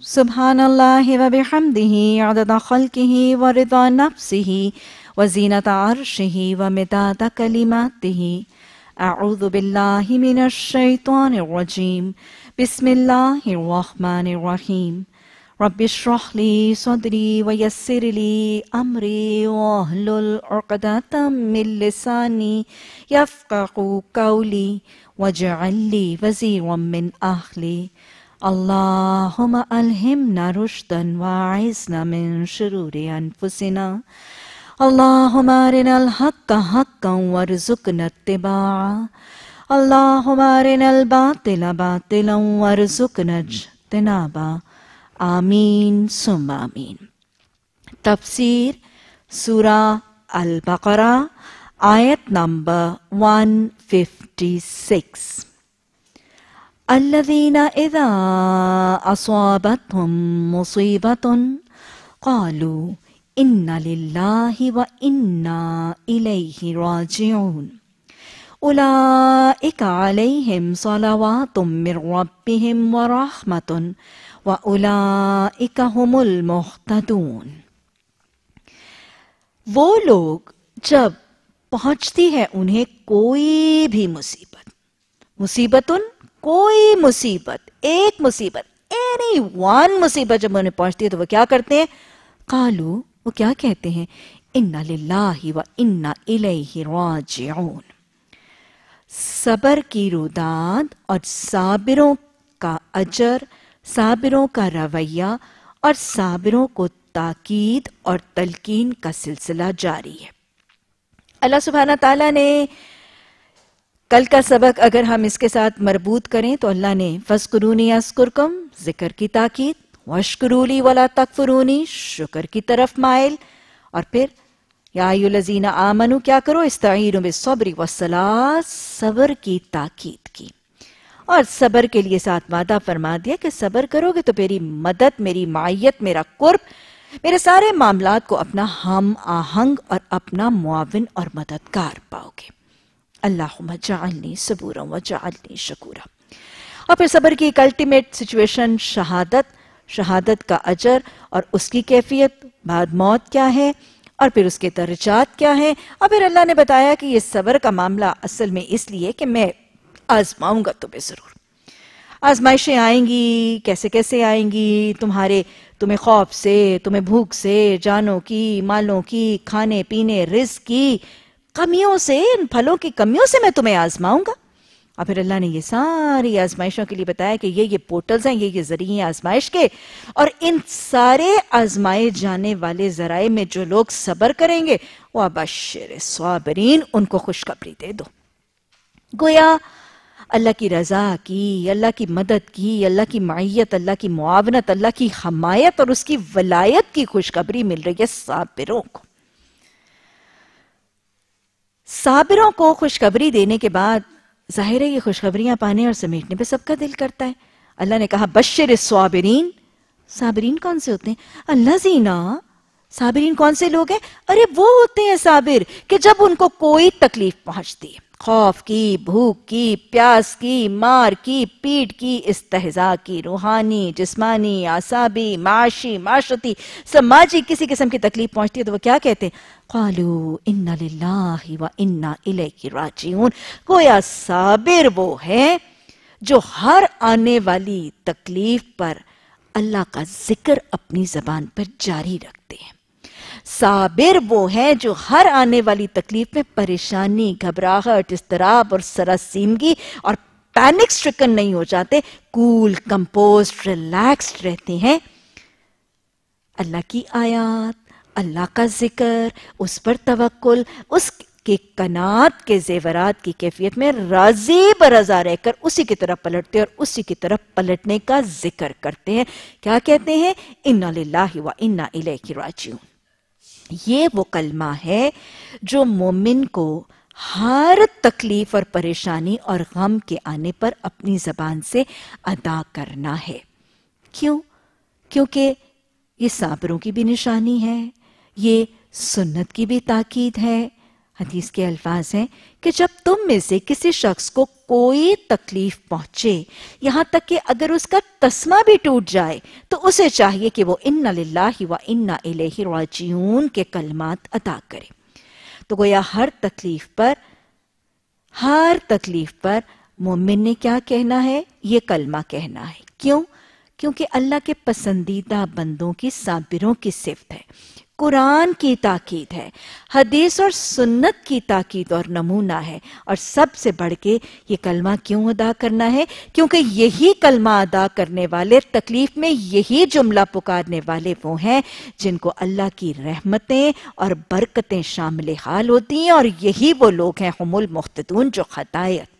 سبحان الله وبحمده عدد خلقه ورضا نفسه وزينة عرشه ومداد كلماته. أعوذ بالله من الشيطان الرجيم. بسم الله الرحمن الرحيم. رب اشرح لي صدري ويسر لي أمري واهلل عقدة من لساني يفقه قولي واجعل لي وزيرا من أهلي. اللهم ألهمنا رشدا وأعذنا من شرور أنفسنا. اللهم أرنا الحق حقا وارزقنا اتباعه. اللهم أرنا الباطل باطلا وارزقنا اجتنابه. آمین ثم آمین تفسیر سورہ البقرہ آیت نمبر 156 الذين إذا أصابتهم مصيبة قالوا إن لله وإنا إليه راجعون. أولئك عليهم صلوات من ربهم ورحمة وأولئك هم المهتدون. وہ لوگ جب پہنچتی ہے انہیں کوئی بھی مصیبت، مصیبتن کوئی مصیبت، ایک مصیبت اینی وان مصیبت جب انہیں پہنچتی ہے تو وہ کیا کرتے ہیں؟ قالو، وہ کیا کہتے ہیں؟ انا للہ و انا الیہ راجعون صبر کی روداد اور صابروں کا اجر، صابروں کا رویہ اور صابروں کو تاکید اور تلقین کا سلسلہ جاری ہے۔ اللہ سبحانہ تعالیٰ نے کل کا سبق اگر ہم اس کے ساتھ مربوط کریں تو اللہ نے فسکرونی اسکرکم ذکر کی تاکید وشکرولی ولا تکفرونی، شکر کی طرف مائل۔ اور پھر، یا الذین آمنو، کیا کرو؟ استعینوا بالصبر والصلاة، صبر کی تاکید کی۔ اور صبر کے لیے ساتھ وعدہ فرما دیا کہ صبر کرو گے تو میری مدد، میری معیت، میرا قرب، میرے سارے معاملات کو اپنا ہم آہنگ اور اپنا معاون اور مددگار پاؤ گے۔ اللہم جعلنی صبورا و جعلنی شکورا۔ اور پھر صبر کی ایک الٹیمیٹ سچویشن شہادت۔ شہادت کا اجر اور اس کی کیفیت۔ بعد موت کیا ہے؟ اور پھر اس کے درجات کیا ہیں؟ اور پھر اللہ نے بتایا کہ یہ صبر کا معاملہ اصل میں اس لیے کہ میں آزماؤں گا تمہیں ضرور۔ آزمائشیں آئیں گی، کیسے کیسے آئیں گی؟ تمہارے، تمہیں خوف سے، تمہیں بھوک سے، جانوں کی، مالوں کی، کھانے پینے، رزق کی۔ کمیوں سے، ان پھلوں کی کمیوں سے میں تمہیں آزماؤں گا۔ اور پھر اللہ نے یہ ساری آزمائشوں کے لیے بتایا کہ یہ یہ پورٹلز ہیں، یہ یہ ذریعے آزمائش کے۔ اور ان سارے آزمائے جانے والے ذرائع میں جو لوگ صبر کریں گے، وہ بشر صابرین، ان کو خوشخبری دے دو۔ گویا اللہ کی رضا کی، اللہ کی مدد کی، اللہ کی معیت، اللہ کی معاونت، اللہ کی حمایت اور اس کی ولایت کی خوشخبری مل رہی ہے صابروں کو۔ صابروں کو خوشخبری دینے کے بعد ظاہر ہے یہ خوشخبریاں پانے اور سمیٹنے پہ سب کا دل کرتا ہے۔ اللہ نے کہا، بشر صابرین صابرین کون سے ہوتے ہیں؟ اللہ زینا صابرین کون سے لوگ ہیں؟ ارے وہ ہوتے ہیں صابر کہ جب ان کو کوئی تکلیف پہنچتی ہے۔ خوف کی، بھوک کی، پیاس کی، مار کی، پیٹ کی، استحضاء کی، روحانی، جسمانی آسابی معاشی، معاشرتی، سماجی، کسی قسم کی تکلیف پہنچتی ہے تو وہ کیا کہتے ہیں؟ قالو ان للہ و انا الیہ راجعون۔ گویا صابر وہ ہے جو ہر آنے والی تکلیف پر اللہ کا ذکر اپنی زبان پر جاری رکھتے ہیں صابر وہ ہے جو ہر آنے والی تکلیف میں پریشانی، گھبراہٹ استراب اور سراسیمگی اور پینک سٹرکن نہیں ہو جاتے، کول کمپوزڈ ریلیکسڈ رہتے ہیں۔ اللہ کی آیات، اللہ کا ذکر، اس پر توکل، اس کے کنات کے زیورات کی کیفیت میں راضی برضا رہ کر اسی کی طرف پلٹتے اور اسی کی طرف پلٹنے کا ذکر کرتے ہیں۔ کیا کہتے ہیں؟ اِنَّا لِلَّهِ وَإِنَّا إِلَيْكِ رَاجِعُونَ۔ یہ وہ کلمہ ہے جو مومن کو ہر تکلیف اور پریشانی اور غم کے آنے پر اپنی زبان سے ادا کرنا ہے۔ کیوں؟ کیونکہ یہ صابروں کی بھی نشانی ہے، یہ سنت کی بھی تاکید ہے۔ حدیث کے الفاظ ہیں کہ جب تم میں سے کسی شخص کو کوئی تکلیف پہنچے، یہاں تک کہ اگر اس کا تسمہ بھی ٹوٹ جائے، تو اسے چاہیے کہ وہ ان للہ و انا الیہ راجعون کے کلمات ادا کرے۔ تو گویا ہر تکلیف پر، ہر تکلیف پر مومن نے کیا کہنا ہے؟ یہ کلمہ کہنا ہے۔ کیوں؟ کیونکہ اللہ کے پسندیدہ بندوں کی صابروں کی صفت ہے۔ قرآن کی تاکید ہے، حدیث اور سنت کی تاکید اور نمونہ ہے۔ اور سب سے بڑھ کے یہ کلمہ کیوں ادا کرنا ہے؟ کیونکہ یہی کلمہ ادا کرنے والے، تکلیف میں یہی جملہ پکارنے والے وہ ہیں جن کو اللہ کی رحمتیں اور برکتیں شامل حال ہوتی ہیں اور یہی وہ لوگ ہیں حمول مختدون جو خطائت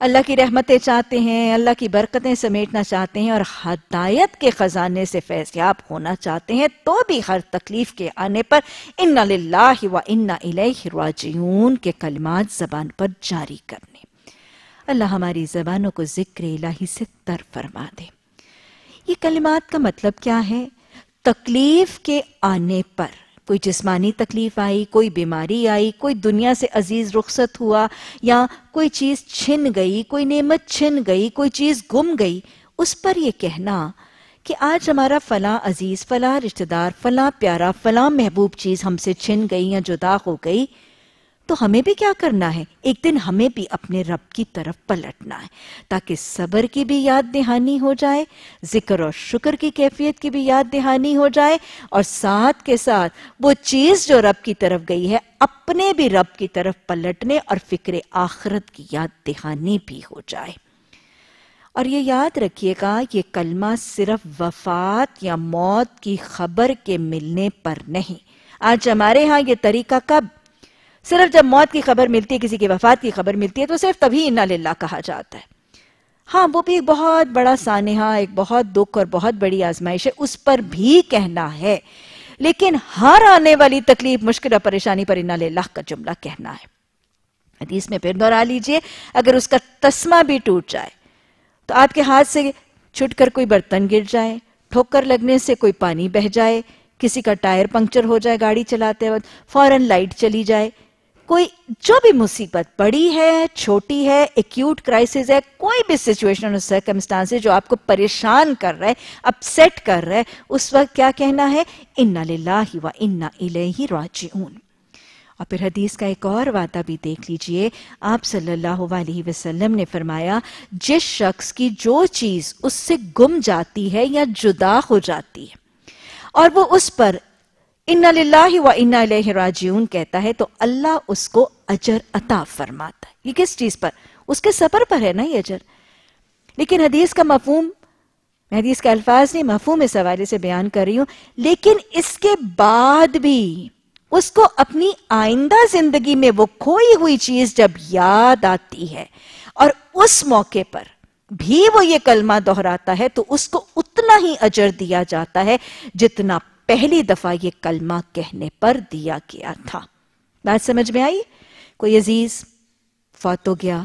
اللہ کی رحمتیں چاہتے ہیں، اللہ کی برکتیں سمیٹنا چاہتے ہیں اور ہدایت کے خزانے سے فیضیاب ہونا چاہتے ہیں، تو بھی ہر تکلیف کے آنے پر ان للہ و ان الیہ راجعون کے کلمات زبان پر جاری کرنے۔ اللہ ہماری زبانوں کو ذکر الہی سے تر فرما دے۔ یہ کلمات کا مطلب کیا ہے؟ تکلیف کے آنے پر۔ کوئی جسمانی تکلیف آئی، کوئی بیماری آئی، کوئی دنیا سے عزیز رخصت ہوا یا کوئی چیز چھن گئی، کوئی نعمت چھن گئی، کوئی چیز گم گئی، اس پر یہ کہنا کہ آج ہمارا فلاں عزیز، فلاں رشتہ دار، فلاں پیارا، فلاں محبوب چیز ہم سے چھن گئی یا جدا ہو گئی تو ہمیں بھی کیا کرنا ہے؟ ایک دن ہمیں بھی اپنے رب کی طرف پلٹنا ہے، تاکہ صبر کی بھی یاد دہانی ہو جائے، ذکر اور شکر کی کیفیت کی بھی یاد دہانی ہو جائے، اور ساتھ کے ساتھ وہ چیز جو رب کی طرف گئی ہے، اپنے بھی رب کی طرف پلٹنے اور فکر آخرت کی یاد دہانی بھی ہو جائے۔ اور یہ یاد رکھیے گا، یہ کلمہ صرف وفات یا موت کی خبر کے ملنے پر نہیں۔ آج ہمارے ہاں یہ طریقہ کب؟ صرف جب موت کی خبر ملتی ہے، کسی کی وفات کی خبر ملتی ہے، تو صرف تبھی انا للہ کہا جاتا ہے۔ ہاں وہ بھی ایک بہت بڑا سانحہ، ایک بہت دکھ اور بہت بڑی آزمائش ہے، اس پر بھی کہنا ہے۔ لیکن ہر آنے والی تکلیف، مشکل اور پریشانی پر انا للہ کا جملہ کہنا ہے۔ حدیث میں پھر دورا لیجیے، اگر اس کا تسمہ بھی ٹوٹ جائے، تو آپ کے ہاتھ سے چھٹ کر کوئی برتن گر جائے ٹھوکر لگنے سے کوئی پانی بہ جائے، کسی کا ٹائر پنکچر ہو جائے گاڑی چلاتے وقت، فوراً لائٹ چلی جائے کوئی جو بھی مصیبت بڑی ہے، چھوٹی ہے ایکیوٹ کرائسس ہے، کوئی بھی سچویشن اور سرکمسٹانس جو آپ کو پریشان کر رہا ہے اپسیٹ کر رہا ہے اس وقت کیا کہنا ہے؟ اِنَّا لِلَّهِ وَإِنَّا إِلَيْهِ رَاجِعُونَ اور پھر حدیث کا ایک اور وعدہ بھی دیکھ لیجیے۔ آپ صلی اللہ علیہ وسلم نے فرمایا، جس شخص کی جو چیز اس سے گم جاتی ہے یا جدا ہو جاتی ہے اور وہ اس پر ان للہ و ان الیہ راجعون کہتا ہے، تو اللہ اس کو اجر عطا فرماتا ہے۔ یہ کس چیز پر؟ اس کے سفر پر ہے نا یہ اجر۔ لیکن حدیث کا مفہوم، میں حدیث کا الفاظ نہیں، مفہوم اس حوالے سے بیان کر رہی ہوں۔ لیکن اس کے بعد بھی اس کو اپنی آئندہ زندگی میں وہ کھوئی ہوئی چیز جب یاد آتی ہے اور اس موقع پر بھی وہ یہ کلمہ دہراتا ہے، تو اس کو اتنا ہی اجر دیا جاتا ہے جتنا پہلی دفعہ یہ کلمہ کہنے پر دیا گیا تھا۔ بات سمجھ میں آئی؟ کوئی عزیز، فوت ہو گیا۔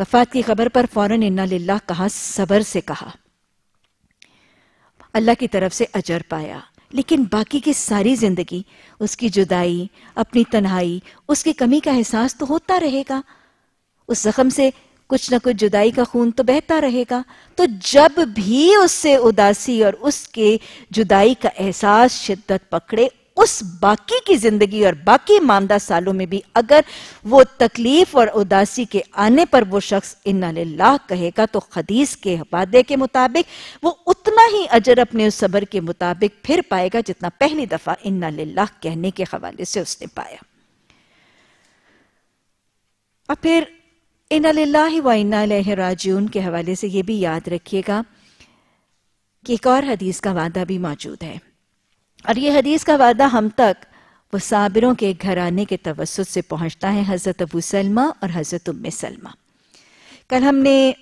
وفات کی خبر پر فوراً انا للہ کہا صبر سے کہا۔ اللہ کی طرف سے اجر پایا۔ لیکن باقی کی ساری زندگی، اس کی جدائی، اپنی تنہائی، اس کی کمی کا احساس تو ہوتا رہے گا۔ اس زخم سے کچھ نہ کچھ جدائی کا خون تو بہتا رہے گا۔ تو جب بھی اس سے اداسی اور اس کے جدائی کا احساس شدت پکڑے، اس باقی کی زندگی اور باقی مامدہ سالوں میں بھی اگر وہ تکلیف اور اداسی کے آنے پر وہ شخص انہ للہ کہے گا، تو خدیث کے حبادے کے مطابق وہ اتنا ہی اجر اپنے اس صبر کے مطابق پھر پائے گا جتنا پہلی دفعہ انہ للہ کہنے کے حوالے سے اس نے پایا۔ اور پھر ان اللہ و الیہ راجعون کے حوالے سے یہ بھی یاد رکھیے گا کہ ایک اور حدیث کا وعدہ بھی موجود ہے۔ اور یہ حدیث کا وعدہ ہم تک وہ صابروں کے گھرانے کے توسط سے پہنچتا ہے، حضرت ابو سلمہ اور حضرت ام سلمہ۔ کل ہم نے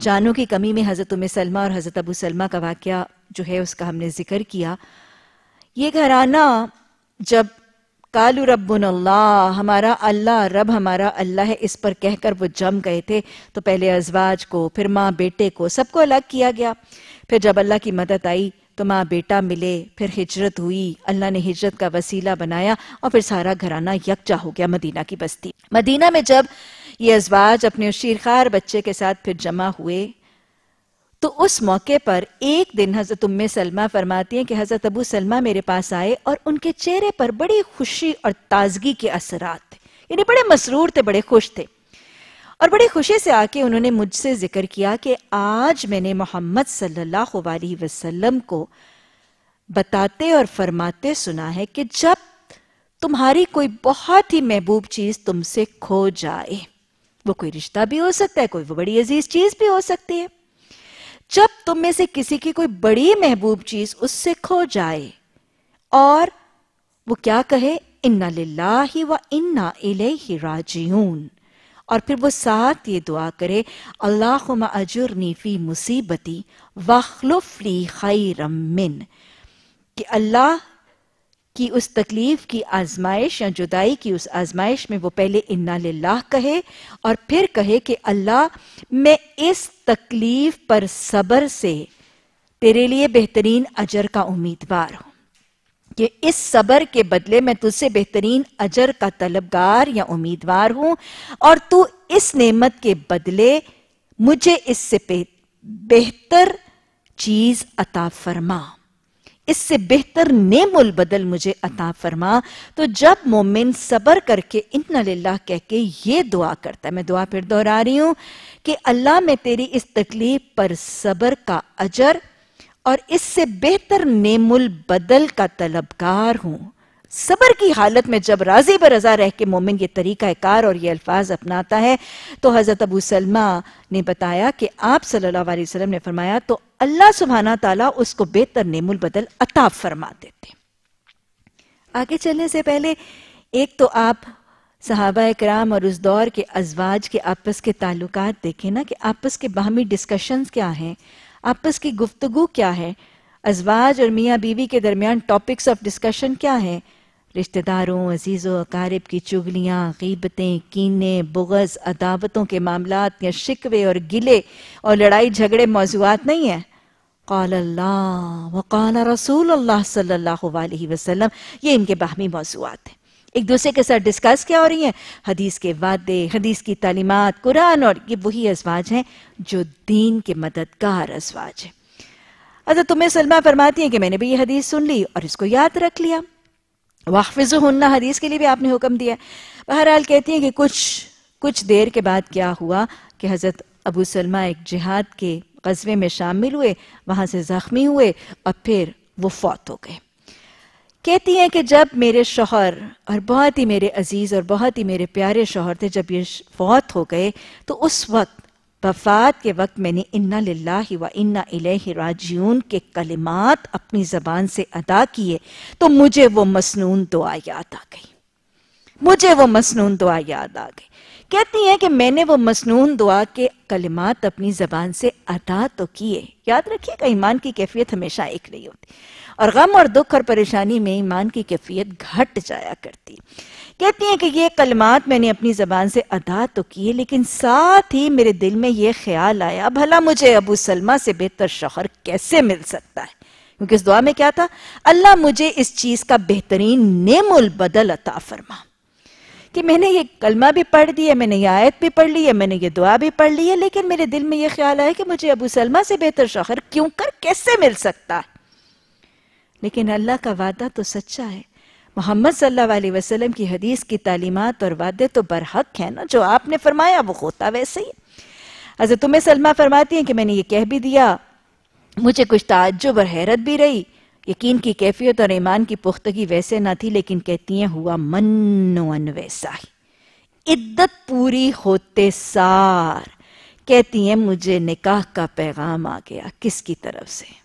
جانوں کی کمی میں حضرت ام سلمہ اور حضرت ابو سلمہ کا واقعہ جو ہے، اس کا ہم نے ذکر کیا۔ یہ گھرانہ جب کالو رب اللہ، ہمارا اللہ رب، ہمارا اللہ ہے۔ اس پر کہہ کر وہ جم گئے تھے۔ تو پہلے ازواج کو، پھر ماں بیٹے کو، سب کو الگ کیا گیا۔ پھر جب اللہ کی مدد آئی تو ماں بیٹا ملے۔ پھر ہجرت ہوئی۔ اللہ نے ہجرت کا وسیلہ بنایا اور پھر سارا گھرانہ یکجا ہو گیا مدینہ کی بستی۔ مدینہ میں جب یہ ازواج اپنے شیرخار بچے کے ساتھ پھر جمع ہوئے تو اس موقع پر ایک دن حضرت ام سلمہ فرماتی ہیں کہ حضرت ابو سلمہ میرے پاس آئے اور ان کے چہرے پر بڑی خوشی اور تازگی کے اثرات تھے۔ یعنی بڑے مسرور تھے، بڑے خوش تھے۔ اور بڑی خوشی سے آ کے انہوں نے مجھ سے ذکر کیا کہ آج میں نے محمد صلی اللہ علیہ وسلم کو بتاتے اور فرماتے سنا ہے کہ جب تمہاری کوئی بہت ہی محبوب چیز تم سے کھو جائے، وہ کوئی رشتہ بھی ہو سکتا ہے، کوئی وہ بڑی عزیز چیز بھی ہو سکتی ہے۔ جب تم میں سے کسی کی کوئی بڑی محبوب چیز اس سے کھو جائے اور وہ کیا کہے اِنَّا لِلَّهِ وَإِنَّا إِلَيْهِ رَاجِعُونَ اور پھر وہ ساتھ یہ دعا کرے، اللہم اجرنی فی مصیبتی وخلف لی خیرم من کہ اللہ کی اس تکلیف کی آزمائش یا جدائی کی اس آزمائش میں وہ پہلے انا للہ کہے اور پھر کہے کہ اللہ، میں اس تکلیف پر صبر سے تیرے لیے بہترین اجر کا امیدوار ہوں۔ کہ اس صبر کے بدلے میں تجھ سے بہترین اجر کا طلبگار یا امیدوار ہوں اور تو اس نعمت کے بدلے مجھے اس سے بہتر چیز عطا فرما۔ اس سے بہتر نیم البدل مجھے عطا فرما۔ تو جب مومن صبر کر کے ان للہ کہہ کے یہ دعا کرتا ہے، میں دعا پھر دہرا رہی ہوں کہ اللہ میں تیری اس تکلیف پر صبر کا اجر اور اس سے بہتر نیم البدل کا طلبگار ہوں۔ صبر کی حالت میں جب راضی برضا رہ کے مومن یہ طریقہ کار اور یہ الفاظ اپناتا ہے، تو حضرت ابو سلمہ نے بتایا کہ آپ صلی اللہ علیہ وسلم نے فرمایا، تو اللہ سبحانہ تعالیٰ اس کو بہتر نیم البدل عطا فرما دیتے آگے چلنے سے پہلے، ایک تو آپ صحابہ اکرام اور اس دور کے ازواج کے آپس کے تعلقات دیکھیں نا کہ آپس کے باہمی ڈسکشنز کیا ہیں، آپس کی گفتگو کیا ہے، ازواج اور میاں بیوی کے درمیان ٹاپکس آف ڈسکشن کیا ہے رشتہ داروں، عزیز و اقارب کی چگلیاں، غیبتیں، کینے، بغض، عداوتوں کے معاملات یا شکوے اور گلے اور لڑائی جھگڑے موضوعات نہیں ہیں۔ قال اللہ وقال رسول اللہ صلی اللہ علیہ وسلم۔ یہ ان کے باہمی موضوعات ہیں۔ ایک دوسرے کے ساتھ ڈسکس کیا ہو رہی ہیں۔ حدیث کے وعدے، حدیث کی تعلیمات، قرآن اور یہ وہی ازواج ہیں جو دین کے مددگار ازواج ہیں۔ حضرت تمہیں سلمہ فرماتی ہیں کہ میں نے بھی یہ حدیث سن لی اور اس کو یاد رکھ لیا۔ واقفظ ہننا حدیث کے لیے بھی آپ نے حکم دیا بہرحال کہتی ہیں کہ کچھ کچھ دیر کے بعد کیا ہوا کہ حضرت ابو سلمہ ایک جہاد کے قصبے میں شامل ہوئے، وہاں سے زخمی ہوئے اور پھر وہ فوت ہو گئے۔ کہتی ہیں کہ جب میرے شوہر اور بہت ہی میرے عزیز اور بہت ہی میرے پیارے شوہر تھے، جب یہ فوت ہو گئے تو اس وقت وفات کے وقت میں نے انا للہ و انا الیہ راجیون کے کلمات اپنی زبان سے ادا کیے تو مجھے وہ مسنون دعا یاد آ گئی۔ مجھے وہ مسنون دعا یاد آ گئی۔ کہتی ہیں کہ میں نے وہ مسنون دعا کے کلمات اپنی زبان سے ادا تو کیے۔ یاد رکھیے کہ ایمان کی کیفیت ہمیشہ ایک نہیں ہوتی۔ اور غم اور دکھ اور پریشانی میں ایمان کی کیفیت گھٹ جایا کرتی۔ کہتی ہیں کہ یہ کلمات میں نے اپنی زبان سے ادا تو کیے، لیکن ساتھ ہی میرے دل میں یہ خیال آیا، بھلا مجھے ابو سلمہ سے بہتر شوہر کیسے مل سکتا ہے؟ کیونکہ اس دعا میں کیا تھا؟ اللہ مجھے اس چیز کا بہترین نیم البدل عطا فرما۔ کہ میں نے یہ کلمہ بھی پڑھ دی ہے میں نے یہ آیت بھی پڑھ لی ہے میں نے یہ دعا بھی پڑھ لی ہے لیکن میرے دل میں یہ خیال آیا کہ مجھے ابو سلمہ سے بہتر شوہر کیوں کر کیسے مل سکتا ہے؟ لیکن اللہ کا وعدہ تو سچا ہے۔ محمد صلی اللہ علیہ وسلم کی حدیث کی تعلیمات اور وعدے تو برحق ہیں نا، جو آپ نے فرمایا وہ ہوتا ویسے ہی۔ حضرت تمہیں سلمہ فرماتی ہیں کہ میں نے یہ کہہ بھی دیا، مجھے کچھ تعجب اور حیرت بھی رہی۔ یقین کی کیفیت اور ایمان کی پختگی ویسے نہ تھی، لیکن کہتی ہیں، ہوا من ویسا ہی۔ عدت پوری ہوتے سار۔ کہتی ہیں، مجھے نکاح کا پیغام آ گیا، کس کی طرف سے؟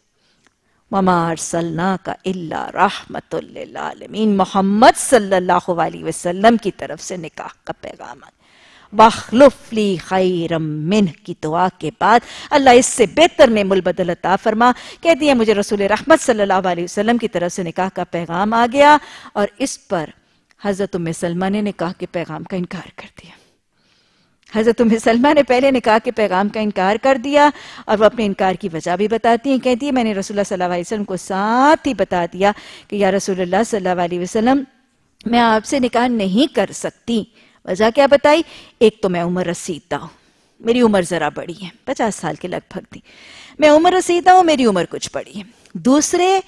وما ارسلناک الا رحمت للعالمین محمد صلی اللہ علیہ وسلم کی طرف سے نکاح کا پیغام۔ بخلف لی خیرم منہ کی دعا کے بعد اللہ اس سے بہتر نعم البدل عطا فرما۔ کہہ دیا مجھے رسول رحمت صلی اللہ علیہ وسلم کی طرف سے نکاح کا پیغام آ گیا اور اس پر حضرت ام سلمہ نے نکاح کے پیغام کا انکار کر دیا۔ حضرت ام سلمہ نے پہلے نکاح کے پیغام کا انکار کر دیا اور وہ اپنے انکار کی وجہ بھی بتاتی ہیں، کہتی ہے میں نے رسول اللہ صلی اللہ علیہ وسلم کو ساتھ ہی بتا دیا کہ یا رسول اللہ صلی اللہ علیہ وسلم، میں آپ سے نکاح نہیں کر سکتی۔ وجہ کیا بتائی؟ ایک تو میں عمر رسیدہ ہوں، میری عمر ذرا بڑی ہے، پچاس سال کے لگ بھگ تھی۔ میں عمر رسیدہ ہوں، میری عمر کچھ بڑی ہے۔ دوسرے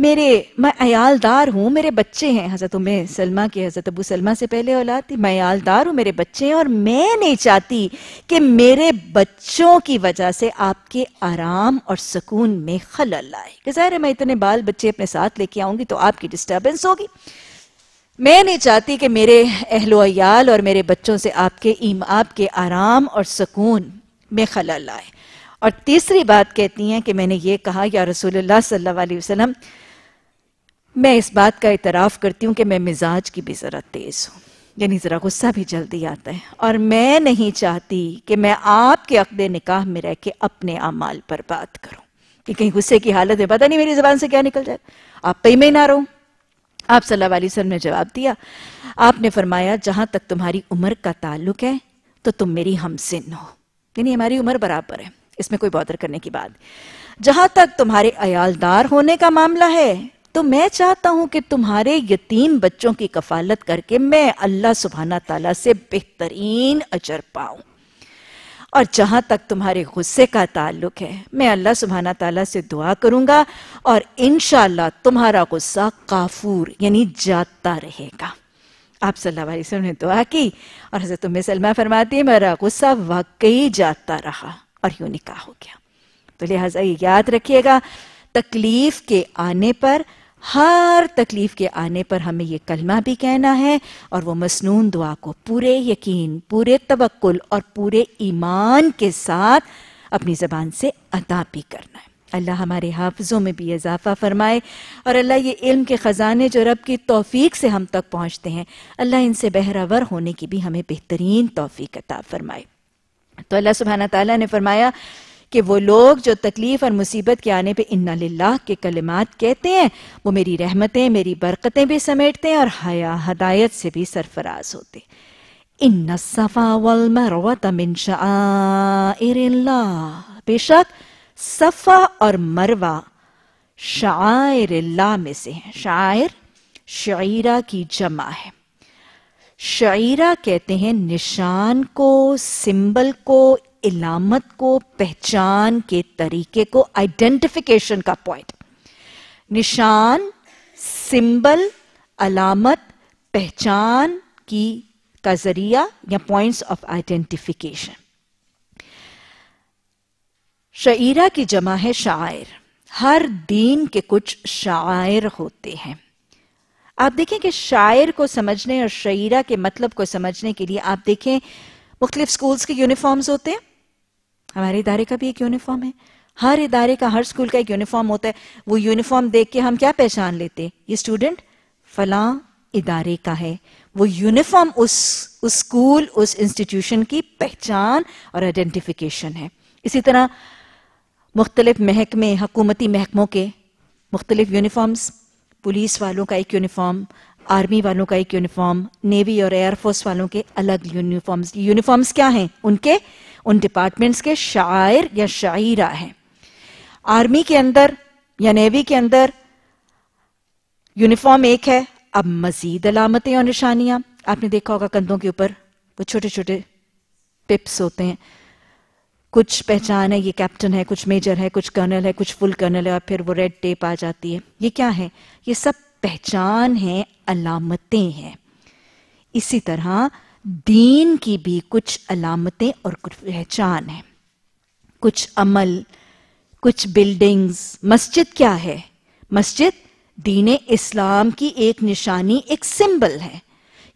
میرے میں عیالدار ہوں، میرے بچے ہیں۔ حضرت میں سلمہ کے حضرت ابو سلمہ سے پہلے اولاد تھی۔ میں عیالدار ہوں، میرے بچے ہیں اور میں نہیں چاہتی کہ میرے بچوں کی وجہ سے آپ کے آرام اور سکون میں خلل آئے۔ کہ ظاہر ہے میں اتنے بال بچے اپنے ساتھ لے کے آؤں گی تو آپ کی ڈسٹربنس ہوگی۔ میں نہیں چاہتی کہ میرے اہل و عیال اور میرے بچوں سے آپ کے آپ کے آرام اور سکون میں خلل آئے۔ اور تیسری بات کہتی ہیں کہ میں نے یہ کہا، یا رسول اللہ صلی اللہ علیہ وسلم میں اس بات کا اعتراف کرتی ہوں کہ میں مزاج کی بھی ذرا تیز ہوں یعنی ذرا غصہ بھی جلدی آتا ہے۔ اور میں نہیں چاہتی کہ میں آپ کے عقد نکاح میں رہ کے اپنے اعمال پر بات کروں۔ کہ کہیں غصے کی حالت ہے، پتہ نہیں میری زبان سے کیا نکل جائے۔ آپ پہ میں نہ رہوں آپ صلی اللہ علیہ وسلم نے جواب دیا۔ آپ نے فرمایا، جہاں تک تمہاری عمر کا تعلق ہے، تو تم میری ہم سن ہو۔ یعنی ہماری عمر برابر ہے۔ اس میں کوئی بودر کرنے کی بات۔ جہاں تک تمہارے عیالدار ہونے کا معاملہ ہے تو میں چاہتا ہوں کہ تمہارے یتیم بچوں کی کفالت کر کے میں اللہ سبحانہ تعالیٰ سے بہترین اجر پاؤں۔ اور جہاں تک تمہارے غصے کا تعلق ہے، میں اللہ سبحانہ تعالیٰ سے دعا کروں گا اور انشاءاللہ تمہارا غصہ کافور یعنی جاتا رہے گا۔ آپ صلی اللہ علیہ وسلم نے دعا کی اور حضرت ام سلمہ فرماتی ہے میرا غصہ واقعی جاتا رہا اور یوں نکاح ہو گیا۔ تو لہٰذا یہ یاد رکھیے گا، تکلیف کے آنے پر ہر تکلیف کے آنے پر ہمیں یہ کلمہ بھی کہنا ہے اور وہ مسنون دعا کو پورے یقین، پورے توکل اور پورے ایمان کے ساتھ اپنی زبان سے ادا بھی کرنا ہے۔ اللہ ہمارے حافظوں میں بھی اضافہ فرمائے اور اللہ یہ علم کے خزانے جو رب کی توفیق سے ہم تک پہنچتے ہیں، اللہ ان سے بہراور ہونے کی بھی ہمیں بہترین توفیق عطا فرمائے۔ تو اللہ سبحانہ تعالیٰ نے فرمایا کہ وہ لوگ جو تکلیف اور مصیبت کے آنے پہ انا للہ کے کلمات کہتے ہیں، وہ میری رحمتیں، میری برکتیں بھی سمیٹتے ہیں اور حیا، ہدایت سے بھی سرفراز ہوتے ان الصفا والمروت من شعائر اللہ بے شک صفا اور مروہ شعائر اللہ میں سے ہیں۔ شعائر شعیرہ کی جمع ہے۔ شعیرہ کہتے ہیں نشان کو، سمبل کو علامت کو، پہچان کے طریقے کو آئیڈینٹیفیکیشن کا پوائنٹ نشان سمبل علامت، پہچان کی کا ذریعہ یا پوائنٹس آف آئیڈینٹیفیکیشن شعیرہ کی جمع ہے شاعر. ہر دین کے کچھ شاعر ہوتے ہیں. آپ دیکھیں کہ شاعر کو سمجھنے اور شعیرہ کے مطلب کو سمجھنے کے لیے آپ دیکھیں مختلف سکولز کے یونیفارمز ہوتے ہیں. ہمارے ادارے کا بھی ایک یونیفارم ہے۔ ہر ادارے کا، ہر اسکول کا ایک یونیفارم ہوتا ہے۔ وہ یونیفارم دیکھ کے ہم کیا پہچان لیتے یہ اسٹوڈنٹ فلاں ادارے کا ہے۔ وہ یونیفارم اس اسکول اس انسٹیٹیوشن کی پہچان اور آئیڈینٹیفیکیشن ہے۔ اسی طرح مختلف محکمے، حکومتی محکموں کے مختلف یونیفارمز، پولیس والوں کا ایک یونیفارم، آرمی والوں کا ایک یونیفارم، نیوی اور ایئر فورس والوں کے الگ یونیفارمز۔ یونیفارمز کیا ہیں؟ ان کے ان ڈپارٹمنٹس کے شاعر یا شاعرہ ہیں۔ آرمی کے اندر یا نیوی کے اندر یونیفارم ایک ہے۔ اب مزید علامتیں اور نشانیاں۔ آپ نے دیکھا ہوگا کندھوں کے اوپر وہ چھوٹے چھوٹے پپس ہوتے ہیں۔ کچھ پہچان ہے، یہ کیپٹن ہے، کچھ میجر ہے، کچھ کرنل ہے، کچھ فل کرنل ہے اور پھر وہ ریڈ ٹیپ آ جاتی ہے۔ یہ کیا ہے؟ یہ سب پہچان ہیں، علامتیں ہیں۔ اسی طرح دین کی بھی کچھ علامتیں اور کچھ پہچان ہیں۔ کچھ عمل، کچھ بلڈنگز مسجد کیا ہے؟ مسجد دین اسلام کی ایک نشانی، ایک سمبل ہے۔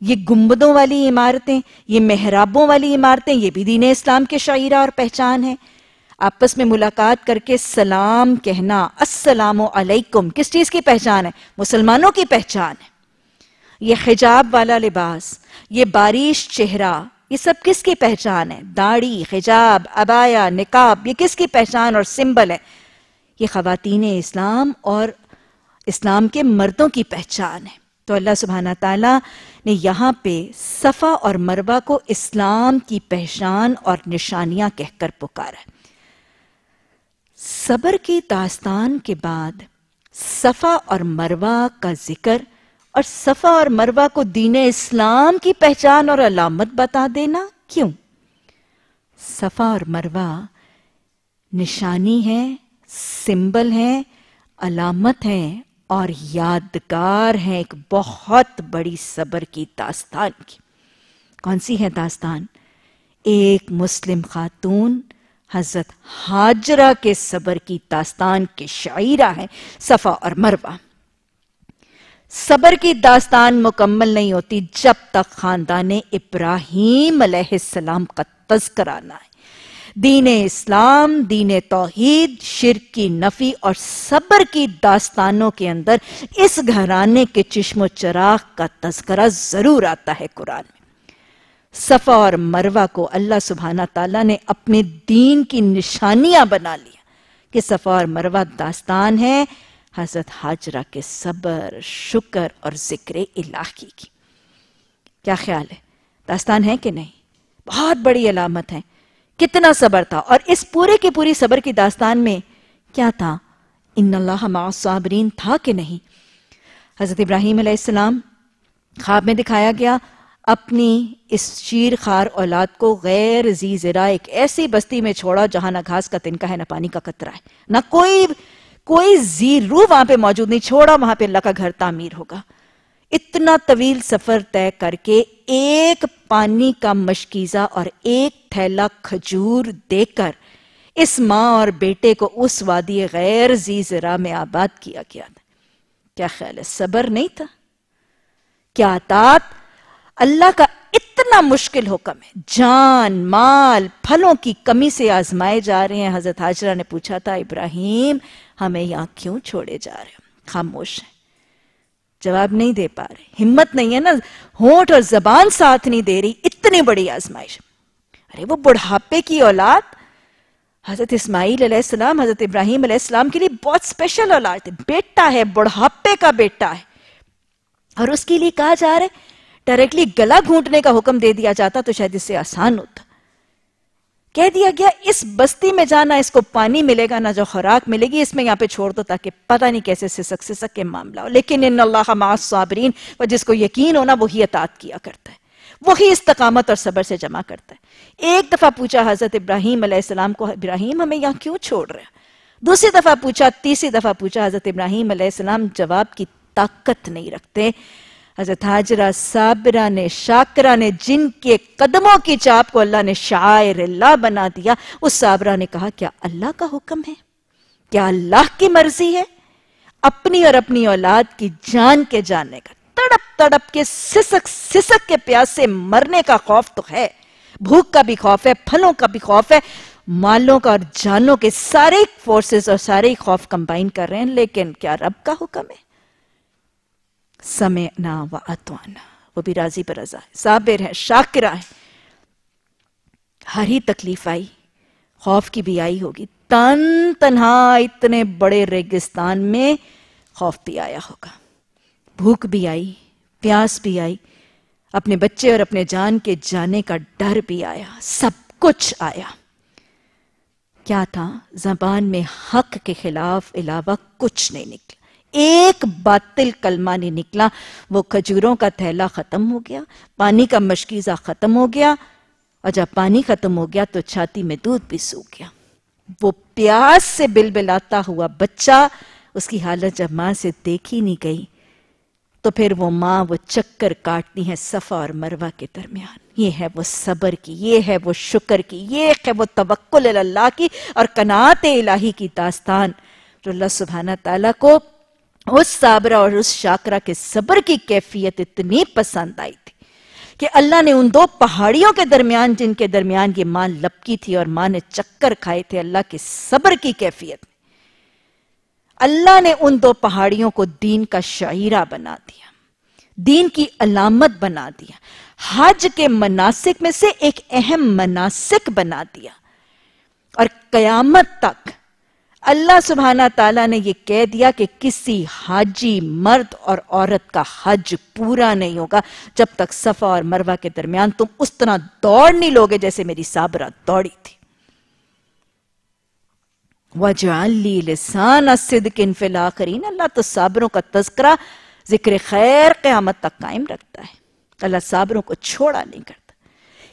یہ گنبدوں والی عمارتیں، یہ محرابوں والی عمارتیں، یہ بھی دین اسلام کے شعیرہ اور پہچان ہے آپس میں ملاقات کر کے سلام کہنا، السلام علیکم، کس چیز کی پہچان ہے؟ مسلمانوں کی پہچان ہے۔ یہ حجاب والا لباس یہ بارش، چہرہ، یہ سب کس کی پہچان ہے؟ داڑھی، حجاب ابایا نکاب یہ کس کی پہچان اور سمبل ہے؟ یہ خواتین اسلام اور اسلام کے مردوں کی پہچان ہے۔ تو اللہ سبحانہ تعالیٰ نے یہاں پہ صفا اور مروہ کو اسلام کی پہچان اور نشانیاں کہہ کر پکارا صبر کی داستان کے بعد صفا اور مروہ کا ذکر اور صفا اور مروہ کو دین اسلام کی پہچان اور علامت بتا دینا؟ کیوں؟ صفا اور مروہ نشانی ہے سمبل ہے علامت ہے اور یادگار ہے ایک بہت بڑی صبر کی داستان کی۔ کون سی ہے داستان؟ ایک مسلم خاتون حضرت حاجرہ کے صبر کی داستان کے شاعرہ ہیں، صفا اور مروہ۔ صبر کی داستان مکمل نہیں ہوتی جب تک خاندان ابراہیم علیہ السلام کا تذکرہ نہ ہے۔ دین اسلام، دین توحید، شرک کی نفی اور صبر کی داستانوں کے اندر اس گھرانے کے چشم و چراغ کا تذکرہ ضرور آتا ہے قرآن میں۔ صفا اور مروہ کو اللہ سبحانہ تعالیٰ نے اپنے دین کی نشانیاں بنا لیا کہ صفا اور مروہ داستان ہے حضرت حاجرہ کے صبر، شکر اور ذکر الہی کی۔ کیا خیال ہے؟ داستان ہے کہ نہیں؟ بہت بڑی علامت ہے کتنا صبر تھا۔ اور اس پورے کے پوری صبر کی داستان میں کیا تھا؟ ان اللہ مع صابرین تھا کہ نہیں؟ حضرت ابراہیم علیہ السلام خواب میں دکھایا گیا، اپنی اس شیر خار اولاد کو غیر زی زرا ایک ایسی بستی میں چھوڑا جہاں نہ گھاس کا تنکا ہے، نہ پانی کا قطرہ ہے۔ نہ کوئی کوئی زی روح وہاں پہ موجود نہیں، چھوڑا وہاں پہ اللہ کا گھر تعمیر ہوگا۔ اتنا طویل سفر طے کر کے ایک پانی کا مشکیزہ اور ایک تھیلا کھجور دے کر اس ماں اور بیٹے کو اس وادی غیر زی زرا میں آباد کیا گیا تھا۔ کیا خیال ہے، صبر نہیں تھا؟ کیا اطاعت اللہ کا اتنا مشکل حکم ہے؟ جان، مال، پھلوں کی کمی سے آزمائے جا رہے ہیں۔ حضرت حاجرہ نے پوچھا تھا، ابراہیم ہمیں یہاں کیوں چھوڑے جا رہے ہیں خاموش ہیں۔ جواب نہیں دے پا رہے۔ ہمت نہیں ہے نا۔ ہونٹ اور زبان ساتھ نہیں دے رہی۔ اتنی بڑی آزمائش۔ ارے، وہ بڑھاپے کی اولاد۔ حضرت اسماعیل علیہ السلام، حضرت ابراہیم علیہ السلام کے لیے بہت سپیشل اولاد ہے بیٹا ہے، بڑھاپے کا بیٹا ہے۔ اور اس کے لیے کہا جا رہا ہے ڈائریکٹلی گلا گھونٹنے کا حکم دے دیا جاتا تو شاید اس سے آسان ہوتا۔ کہہ دیا گیا، اس بستی میں جانا، اس کو پانی ملے گا نہ جو خوراک ملے گی، اس میں یہاں پہ چھوڑ دو تاکہ پتہ نہیں کیسے سسک سسک کے معاملہ ہو. لیکن ان اللہ مع صابرین و جس کو یقین ہونا، وہی اطاعت کیا کرتا ہے۔ وہی استقامت اور صبر سے جمع کرتا ہے۔ ایک دفعہ پوچھا حضرت ابراہیم علیہ السلام کو، ابراہیم، ہمیں یہاں کیوں چھوڑ رہے دوسری دفعہ پوچھا، تیسری دفعہ پوچھا حضرت ابراہیم علیہ السلام، جواب کی طاقت نہیں رکھتے۔ حضرت حاجرہ صابرہ نے، شاکرہ نے، جن کے قدموں کی چاپ کو اللہ نے شاعر اللہ بنا دیا، اس صابرہ نے کہا، کیا اللہ کا حکم ہے؟ کیا اللہ کی مرضی ہے؟ اپنی اور اپنی اولاد کی جان کے جاننے کا۔ تڑپ تڑپ کے، سسک سسک کے پیاس سے مرنے کا خوف تو ہے۔ بھوک کا بھی خوف ہے، پھلوں کا بھی خوف ہے۔ مالوں کا اور جانوں کے سارے فورسز اور سارے خوف کمبائن کر رہے ہیں، لیکن کیا رب کا حکم ہے؟ سمعنا و اتوانا وہ بھی راضی پر رضا ہے۔ صابر ہے، شاکرہ ہے۔ ہر ہی تکلیف آئی، خوف کی بھی آئی ہوگی۔ تن تنہا اتنے بڑے ریگستان میں خوف بھی آیا ہوگا۔ بھوک بھی آئی، پیاس بھی آئی۔ اپنے بچے اور اپنے جان کے جانے کا ڈر بھی آیا۔ سب کچھ آیا۔ کیا تھا؟ زبان میں حق کے خلاف علاوہ کچھ نہیں نکلا۔ ایک باطل کلمہ نہیں نکلا، وہ کھجوروں کا تھیلا ختم ہو گیا، پانی کا مشکیزہ ختم ہو گیا، اور جب پانی ختم ہو گیا تو چھاتی میں دودھ بھی سوکھ گیا۔ وہ پیاس سے بل بلاتا ہوا بچہ اس کی حالت جب ماں سے دیکھی نہیں گئی، تو پھر وہ ماں وہ چکر کاٹتی ہے صفا اور مروہ کے درمیان۔ یہ ہے وہ صبر کی، یہ ہے وہ شکر کی، یہ ہے وہ توکل اللہ کی اور کنات الہی کی داستان۔ جو اللہ سبحانہ تعالیٰ کو اس صابرہ اور اس شاکرہ کے صبر کی کیفیت اتنی پسند آئی تھی کہ اللہ نے ان دو پہاڑیوں کے درمیان جن کے درمیان یہ ماں لپکی تھی اور ماں نے چکر کھائے تھے، اللہ کے صبر کی کیفیت۔ اللہ نے ان دو پہاڑیوں کو دین کا شعیرہ بنا دیا، دین کی علامت بنا دیا، حج کے مناسک میں سے ایک اہم مناسک بنا دیا۔ اور قیامت تک اللہ سبحانہ تعالیٰ نے یہ کہہ دیا کہ کسی حاجی مرد اور عورت کا حج پورا نہیں ہوگا جب تک صفا اور مروہ کے درمیان تم اس طرح دوڑ نہیں لوگے جیسے میری صابرہ دوڑی تھی۔ وَجْعَلِّي لِسَانَ صِدْقٍ فِي الْآخِرِينَ، اللہ تو صابروں کا تذکرہ ذکر خیر قیامت تک قائم رکھتا ہے۔ اللہ صابروں کو چھوڑا نہیں کرتا۔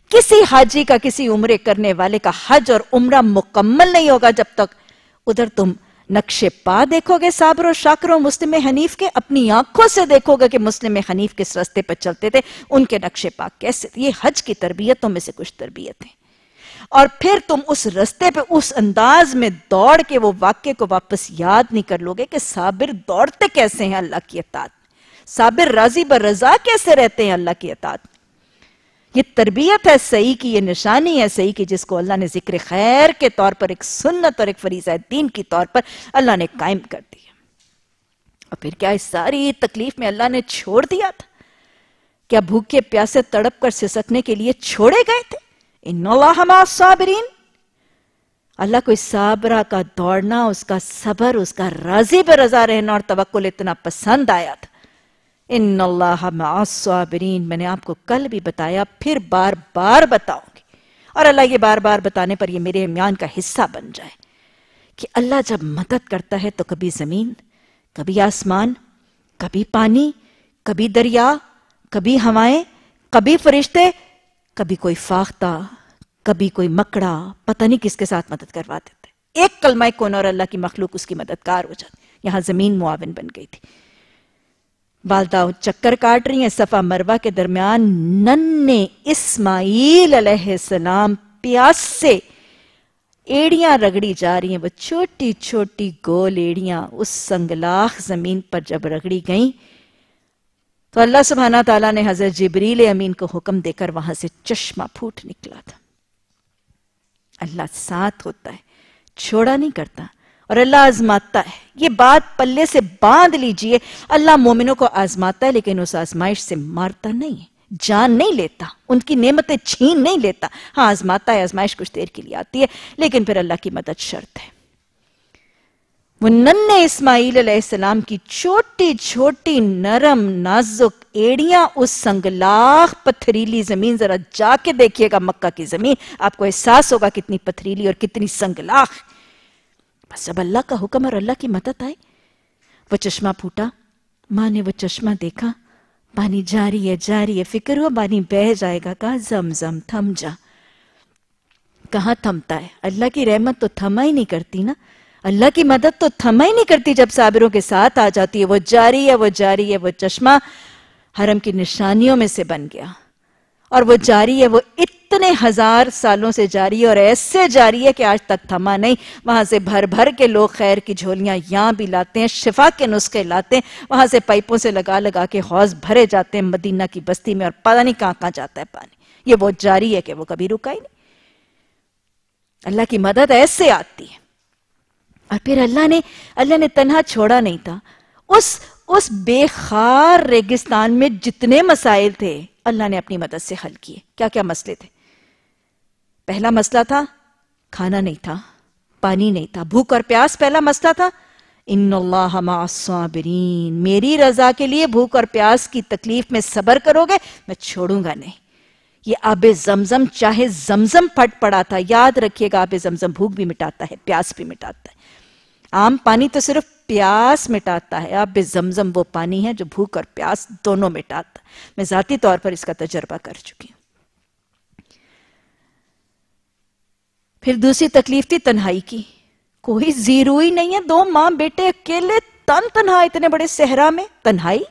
کسی حاجی کا کسی عمرے کرنے والے کا حج اور عمرہ مکمل نہیں ہوگا جب تک ادھر تم نقش پا دیکھو گے صابر و شاکر و مسلم حنیف کے، اپنی آنکھوں سے دیکھو گے کہ مسلم حنیف کس رستے پر چلتے تھے، ان کے نقش پا کیسے یہ حج کی تربیتوں میں سے کچھ تربیت ہیں۔ اور پھر تم اس رستے پہ، اس انداز میں دوڑ کے وہ واقعے کو واپس یاد نہیں کر لوگے کہ صابر دوڑتے کیسے ہیں اللہ کی اطاعت۔ صابر راضی بر رضا کیسے رہتے ہیں اللہ کی اطاعت؟ یہ تربیت ہے صحیح کی، یہ نشانی ہے صحیح کی، جس کو اللہ نے ذکر خیر کے طور پر، ایک سنت اور ایک فریضہ دین کی طور پر اللہ نے قائم کر دیا اور پھر کیا اس ساری تکلیف میں اللہ نے چھوڑ دیا تھا؟ کیا بھوکے پیاسے تڑپ کر سسکنے کے لیے چھوڑے گئے تھے؟ ان اللہ صابرین اللہ کو اس صابرہ کا دوڑنا، اس کا صبر، اس کا راضی پر رضا رہنا اور توقل اتنا پسند آیا تھا۔ ان اللہ معصابرین میں نے آپ کو کل بھی بتایا، پھر بار بار بتاؤں گی۔ اور اللہ یہ بار بار بتانے پر یہ میرے امیان کا حصہ بن جائے کہ اللہ جب مدد کرتا ہے تو کبھی زمین، کبھی آسمان، کبھی پانی، کبھی دریا، کبھی ہوائیں، کبھی فرشتے، کبھی کوئی فاختہ، کبھی کوئی مکڑا، پتہ نہیں کس کے ساتھ مدد کروا دیتے۔ ایک کلمہ کون اور اللہ کی مخلوق اس کی مددگار ہو جاتی۔ یہاں زمین معاون بن گئی تھی۔ والدہ چکر کاٹ رہی ہیں صفا مروہ کے درمیان۔ نن اسماعیل علیہ السلام پیاس سے ایڑیاں رگڑی جا رہی ہیں، وہ چھوٹی چھوٹی گول ایڑیاں اس سنگلاخ زمین پر جب رگڑی گئیں۔ تو اللہ سبحانہ تعالیٰ نے حضرت جبریل امین کو حکم دے کر وہاں سے چشمہ پھوٹ نکلا تھا۔ اللہ ساتھ ہوتا ہے، چھوڑا نہیں کرتا۔ اور اللہ آزماتا ہے۔ یہ بات پلے سے باندھ لیجیے۔ اللہ مومنوں کو آزماتا ہے، لیکن اس آزمائش سے مارتا نہیں ہے۔ جان نہیں لیتا، ان کی نعمتیں چھین نہیں لیتا۔ ہاں آزماتا ہے، آزمائش کچھ دیر کے لیے آتی ہے، لیکن پھر اللہ کی مدد شرط ہے۔ وہ نن اسماعیل علیہ السلام کی چھوٹی چھوٹی، نرم، نازک ایڑیاں اس سنگلاخ پتھریلی زمین، ذرا جا کے دیکھیے گا مکہ کی زمین۔ آپ کو احساس ہوگا کتنی پتھریلی اور کتنی سنگلاخ۔ بس جب اللہ کا حکم اور اللہ کی مدد آئی وہ چشمہ پھوٹا، ماں نے وہ چشمہ دیکھا۔ پانی جاری ہے جاری ہے، فکر ہوا پانی بہ جائے گا۔ کہا، زم زم، تھم جا۔ کہاں تھمتا ہے۔ اللہ کی رحمت تو تھما ہی نہیں کرتی نا۔ اللہ کی مدد تو تھما ہی نہیں کرتی جب صابروں کے ساتھ آ جاتی ہے۔ وہ جاری ہے، وہ جاری ہے، وہ چشمہ حرم کی نشانیوں میں سے بن گیا۔ اور وہ جاری ہے، وہ اتنے ہزار سالوں سے جاری ہے اور ایسے جاری ہے کہ آج تک تھما نہیں۔ وہاں سے بھر بھر کے لوگ خیر کی جھولیاں یہاں بھی لاتے ہیں، شفا کے نسخے لاتے ہیں۔ وہاں سے پائپوں سے لگا لگا کے حوض بھرے جاتے ہیں مدینہ کی بستی میں اور پتہ نہیں کہاں کہاں جاتا ہے پانی۔ یہ وہ جاری ہے کہ وہ کبھی رکا ہی نہیں۔ اللہ کی مدد ایسے آتی ہے۔ اور پھر اللہ نے اللہ نے تنہا چھوڑا نہیں تھا۔ اس اس بے خار ریگستان میں جتنے مسائل تھے اللہ نے اپنی مدد سے حل کیے۔ کیا کیا مسئلے تھے؟ پہلا مسئلہ تھا، کھانا نہیں تھا، پانی نہیں تھا، بھوک اور پیاس پہلا مسئلہ تھا۔ ان اللہ الصابرین، میری رضا کے لیے بھوک اور پیاس کی تکلیف میں صبر کرو گے، میں چھوڑوں گا نہیں۔ یہ آب زمزم چاہے زمزم پھٹ پڑا تھا یاد رکھیے گا آب زمزم بھوک بھی مٹاتا ہے، پیاس بھی مٹاتا ہے۔ عام پانی تو صرف پیاس مٹاتا ہے۔ آب زمزم وہ پانی ہے جو بھوک اور پیاس دونوں مٹاتا ہے۔ میں ذاتی طور پر اس کا تجربہ کر چکی ہوں۔ پھر دوسری تکلیف تھی تنہائی کی۔ کوئی زیروئی نہیں ہے۔ دو ماں بیٹے اکیلے تن تنہا اتنے بڑے صحرا میں۔ تنہائی،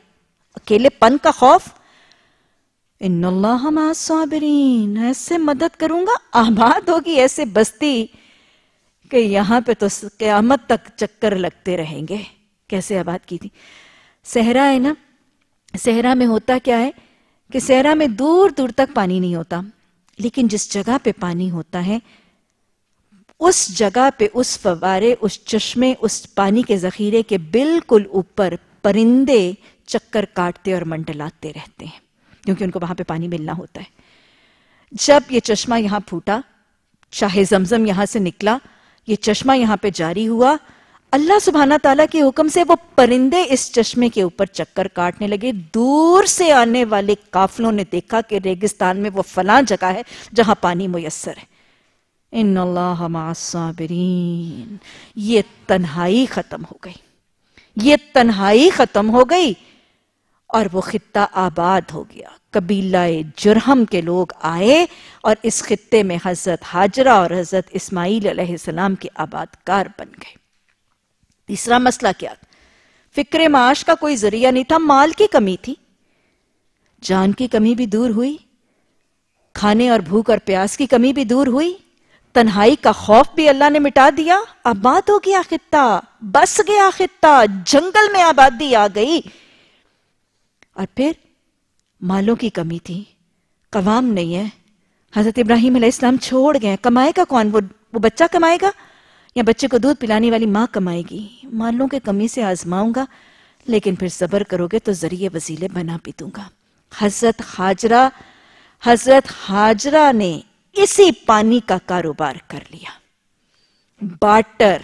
اکیلے پن کا خوف۔ ان اللہ ایسے مدد کروں گا آباد ہوگی، ایسے بستی۔ کہ یہاں پہ تو قیامت تک چکر لگتے رہیں گے۔ کیسے آباد کی تھی؟ صحرا ہے نا؟ صحرا میں ہوتا کیا ہے کہ صحرا میں دور دور تک پانی نہیں ہوتا، لیکن جس جگہ پہ پانی ہوتا ہے، اس جگہ پہ، اس فوارے، اس چشمے، اس پانی کے ذخیرے کے بالکل اوپر پرندے چکر کاٹتے اور منڈلاتے رہتے ہیں، کیونکہ ان کو وہاں پہ پانی ملنا ہوتا ہے۔ جب یہ چشمہ یہاں پھوٹا، چاہے زمزم یہاں سے نکلا یہ چشمہ یہاں پہ جاری ہوا۔ اللہ سبحانہ تعالیٰ کے حکم سے وہ پرندے اس چشمے کے اوپر چکر کاٹنے لگے۔ دور سے آنے والے قافلوں نے دیکھا کہ ریگستان میں وہ فلاں جگہ ہے جہاں پانی میسر ہے۔ ان اللہ صابرین یہ تنہائی ختم ہو گئی۔ یہ تنہائی ختم ہو گئی۔ اور وہ خطہ آباد ہو گیا۔ قبیلہ جرہم کے لوگ آئے اور اس خطے میں حضرت حاجرہ اور حضرت اسماعیل علیہ السلام کے آباد کار بن گئے۔ تیسرا مسئلہ کیا فکر معاش کا کوئی ذریعہ نہیں تھا، مال کی کمی تھی۔ جان کی کمی بھی دور ہوئی، کھانے اور بھوک اور پیاس کی کمی بھی دور ہوئی، تنہائی کا خوف بھی اللہ نے مٹا دیا۔ آباد ہو گیا خطہ، بس گیا خطہ، جنگل میں آبادی آ گئی۔ اور پھر مالوں کی کمی تھی۔ قوام نہیں ہے۔ حضرت ابراہیم علیہ السلام چھوڑ گئے۔ کمائے گا کون؟ وہ بچہ کمائے گا یا بچے کو دودھ پلانے والی ماں کمائے گی؟ مالوں کے کمی سے آزماؤں گا، لیکن پھر صبر کرو گے تو ذریعے وزیلے بنا بھی دوں گا۔ حضرت حاجرہ حضرت حاجرہ نے اسی پانی کا کاروبار کر لیا۔ باٹر،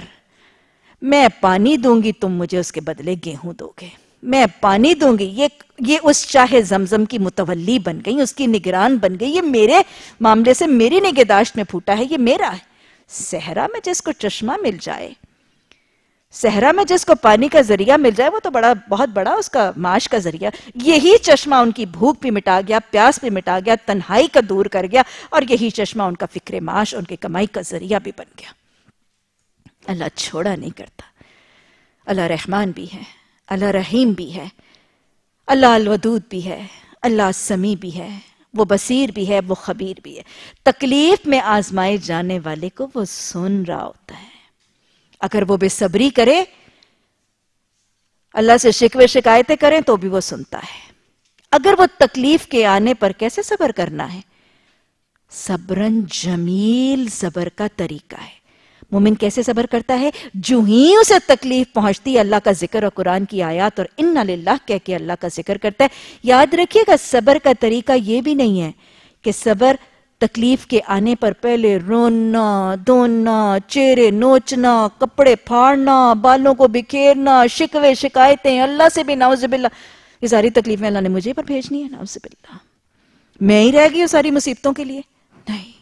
میں پانی دوں گی، تم مجھے اس کے بدلے گیہوں دو گے۔ میں پانی دوں گی، یہ یہ اس چاہے زمزم کی متولی بن گئی، اس کی نگران بن گئی، یہ میرے معاملے سے میری نگہداشت میں پھوٹا ہے، یہ میرا ہے۔ صحرا میں جس کو چشمہ مل جائے، صحرا میں جس کو پانی کا ذریعہ مل جائے، وہ تو بڑا، بہت بڑا اس کا معاش کا ذریعہ۔ یہی چشمہ ان کی بھوک بھی مٹا گیا، پیاس بھی مٹا گیا، تنہائی کا دور کر گیا، اور یہی چشمہ ان کا فکر معاش، ان کے کمائی کا ذریعہ بھی بن گیا۔ اللہ چھوڑا نہیں کرتا، اللہ رحمان بھی ہے۔ اللہ رحیم بھی ہے، اللہ الودود بھی ہے، اللہ سمی بھی ہے، وہ بصیر بھی ہے، وہ خبیر بھی ہے۔ تکلیف میں آزمائے جانے والے کو وہ سن رہا ہوتا ہے۔ اگر وہ بے صبری کرے، اللہ سے شکوے شکایتیں کریں تو بھی وہ سنتا ہے۔ اگر وہ تکلیف کے آنے پر کیسے صبر کرنا ہے؟ صبرن جمیل صبر کا طریقہ ہے۔ مومن کیسے صبر کرتا ہے؟ جو ہی اسے تکلیف پہنچتی اللہ کا ذکر اور قرآن کی آیات اور ان للہ کہہ کے اللہ کا ذکر کرتا ہے۔ یاد رکھیے گا، صبر کا طریقہ یہ بھی نہیں ہے کہ صبر تکلیف کے آنے پر پہلے رونا، دھونا، چہرے نوچنا، کپڑے پھاڑنا، بالوں کو بکھیرنا، شکوے، شکایتیں، اللہ سے بھی نعوذ باللہ۔ یہ ساری تکلیفیں اللہ نے مجھے پر بھیجنی ہے نعوذ باللہ۔ میں ہی رہ گئی ہوں ساری مصیبتوں کے لیے؟ نہیں۔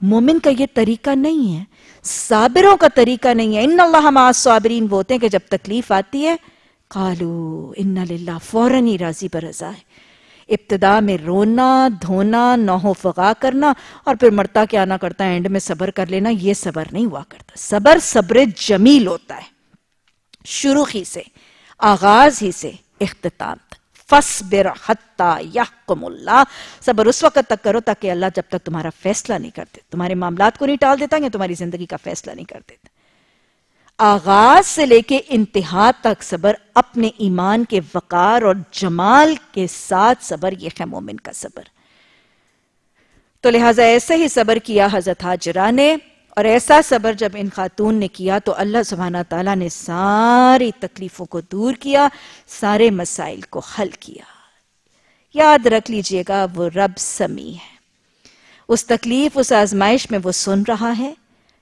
مومن کا یہ طریقہ نہیں ہے صابروں کا طریقہ نہیں ہے۔ ان اللہ ما صابرین وہ ہوتے ہیں کہ جب تکلیف آتی ہے قالو ان للہ، فوراً ہی راضی برضا ہے۔ ابتدا میں رونا، دھونا نوحو فغا کرنا اور پھر مرتا کیا نہ کرتا ہے اینڈ میں صبر کر لینا، یہ صبر نہیں ہوا کرتا۔ صبر صبر جمیل ہوتا ہے۔ شروع ہی سے، آغاز ہی سے، اختتام تک۔ فصبر حتی یحکم اللہ. صبر اس وقت تک کرو تاکہ اللہ جب تک تمہارا فیصلہ نہیں کرتے. تمہارے معاملات کو نہیں ٹال دیتا یا تمہاری زندگی کا فیصلہ نہیں کر دیتا. آغاز سے لے کے انتہا تک صبر، اپنے ایمان کے وقار اور جمال کے ساتھ صبر، یہ ہے مومن کا صبر. تو لہٰذا ایسے ہی صبر کیا حضرت حاجرہ نے اور ایسا صبر جب ان خاتون نے کیا تو اللہ سبحانہ تعالیٰ نے ساری تکلیفوں کو دور کیا، سارے مسائل کو حل کیا۔ یاد رکھ لیجیے گا، وہ رب سمی ہے۔ اس تکلیف، اس آزمائش میں وہ سن رہا ہے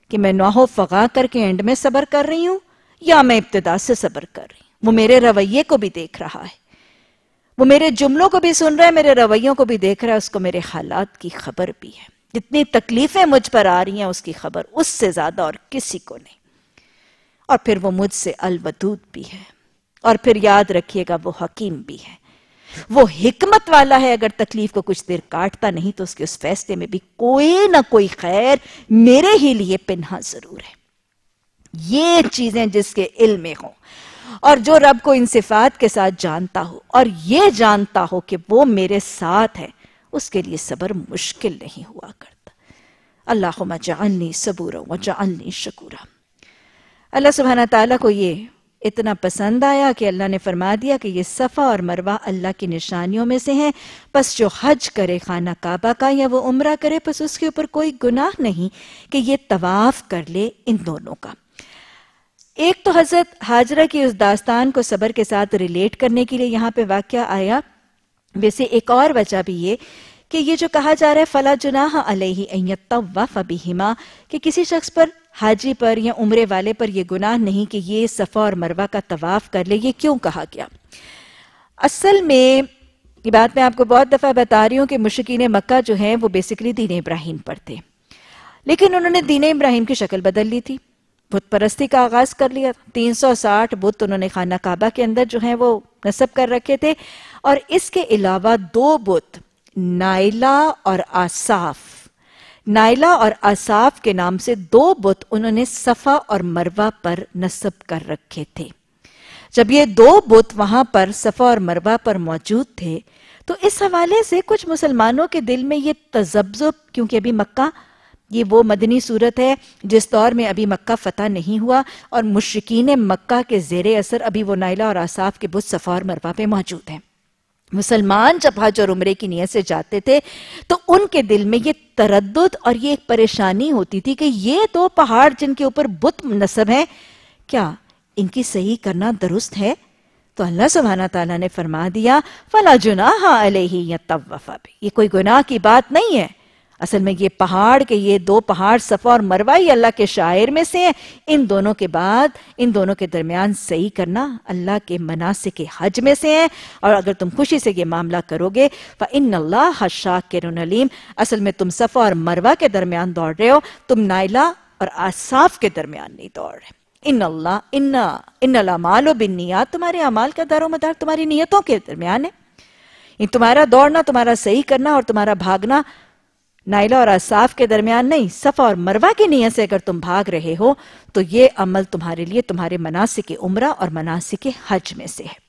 کہ میں نوحو فغا کر کے اینڈ میں صبر کر رہی ہوں یا میں ابتدا سے صبر کر رہی ہوں۔ وہ میرے رویے کو بھی دیکھ رہا ہے۔ وہ میرے جملوں کو بھی سن رہا ہے، میرے رویوں کو بھی دیکھ رہا ہے، اس کو میرے حالات کی خبر بھی ہے۔ جتنی تکلیفیں مجھ پر آ رہی ہیں اس کی خبر اس سے زیادہ اور کسی کو نہیں۔ اور پھر وہ مجھ سے الودود بھی ہے۔ اور پھر یاد رکھیے گا وہ حکیم بھی ہے۔ وہ حکمت والا ہے، اگر تکلیف کو کچھ دیر کاٹتا نہیں تو اس کے اس فیصلے میں بھی کوئی نہ کوئی خیر میرے ہی لیے پنہا ضرور ہے۔ یہ چیزیں جس کے علم میں ہوں۔ اور جو رب کو ان صفات کے ساتھ جانتا ہو اور یہ جانتا ہو کہ وہ میرے ساتھ ہے اس کے لیے صبر مشکل نہیں ہوا کرتا۔ اللہم جعلنی صبورا وجعلنی شکورا۔ اللہ سبحانہ تعالیٰ کو یہ اتنا پسند آیا کہ اللہ نے فرما دیا کہ یہ صفا اور مروہ اللہ کی نشانیوں میں سے ہیں۔ پس جو حج کرے، خانہ کعبہ کا یا وہ عمرہ کرے، پس اس کے اوپر کوئی گناہ نہیں کہ یہ طواف کر لے ان دونوں کا۔ ایک تو حضرت حاجرہ کی اس داستان کو صبر کے ساتھ ریلیٹ کرنے کے لیے یہاں پہ واقعہ آیا۔ ویسے ایک اور وجہ بھی یہ کہ یہ جو کہا جا رہا ہے، فلا جناح علیہ ان بہما، کہ کسی شخص پر حاجی پر یا عمرے والے پر یہ گناہ نہیں کہ یہ صفا اور مروہ کا طواف کر لے، یہ کیوں کہا گیا؟ اصل میں یہ بات میں آپ کو بہت دفعہ بتا رہی ہوں کہ مشکین مکہ جو ہیں، وہ بیسکلی دین ابراہیم پر تھے۔ لیکن انہوں نے دین ابراہیم کی شکل بدل لی تھی۔ بت پرستی کا آغاز کر لیا۔ تین سو ساٹھ بت انہوں نے خانہ کعبہ کے اندر جو ہیں، وہ نصب کر رکھے تھے۔ اور اس کے علاوہ دو بت، نائلہ اور آصاف۔ نائلہ اور آصاف کے نام سے دو بت انہوں نے صفا اور مروہ پر نصب کر رکھے تھے۔ جب یہ دو بت وہاں پر صفا اور مروہ پر موجود تھے، تو اس حوالے سے کچھ مسلمانوں کے دل میں یہ تذبذب، کیونکہ ابھی مکہ، یہ وہ مدنی صورت ہے جس دور میں ابھی مکہ فتح نہیں ہوا اور مشرقین مکہ کے زیر اثر ابھی وہ نائلہ اور آصاف کے بت صفا اور مروہ پہ موجود ہیں۔ مسلمان جب حج اور عمرے کی نیت سے جاتے تھے، تو ان کے دل میں یہ تردد اور یہ ایک پریشانی ہوتی تھی کہ یہ دو پہاڑ جن کے اوپر بت نصب ہیں، کیا ان کی صحیح کرنا درست ہے؟ تو اللہ سبحانہ تعالیٰ نے فرما دیا، فلا جناح علیہ بھی یہ کوئی گناہ کی بات نہیں ہے۔ اصل میں یہ پہاڑ کے یہ دو پہاڑ صفا اور مروائی اللہ کے شاعر میں سے ہیں۔ ان دونوں کے بعد، ان دونوں کے درمیان صحیح کرنا اللہ کے مناسب کے حج میں سے ہیں۔ اور اگر تم خوشی سے یہ معاملہ کرو گے، فَإِنَّ اللَّهَ حَشَّاكِرُ نَلِيمٌ اصل میں تم صفا اور مروا کے درمیان دوڑ رہے ہو، تم نائلہ اور آصاف کے درمیان نہیں دوڑ رہے۔ ان اللہ ان ان الامال و بنیات تمہارے عمال کا دار و مدار تمہاری نیتوں کے درمیان ہے۔ تمہارا دوڑنا، تمہارا صحیح کرنا اور تمہارا بھاگنا نائلہ اور اصاف کے درمیان نہیں، صفا اور مروہ کی نیت سے اگر تم بھاگ رہے ہو، تو یہ عمل تمہارے لیے تمہارے مناسک عمرہ اور مناسک حج میں سے ہے۔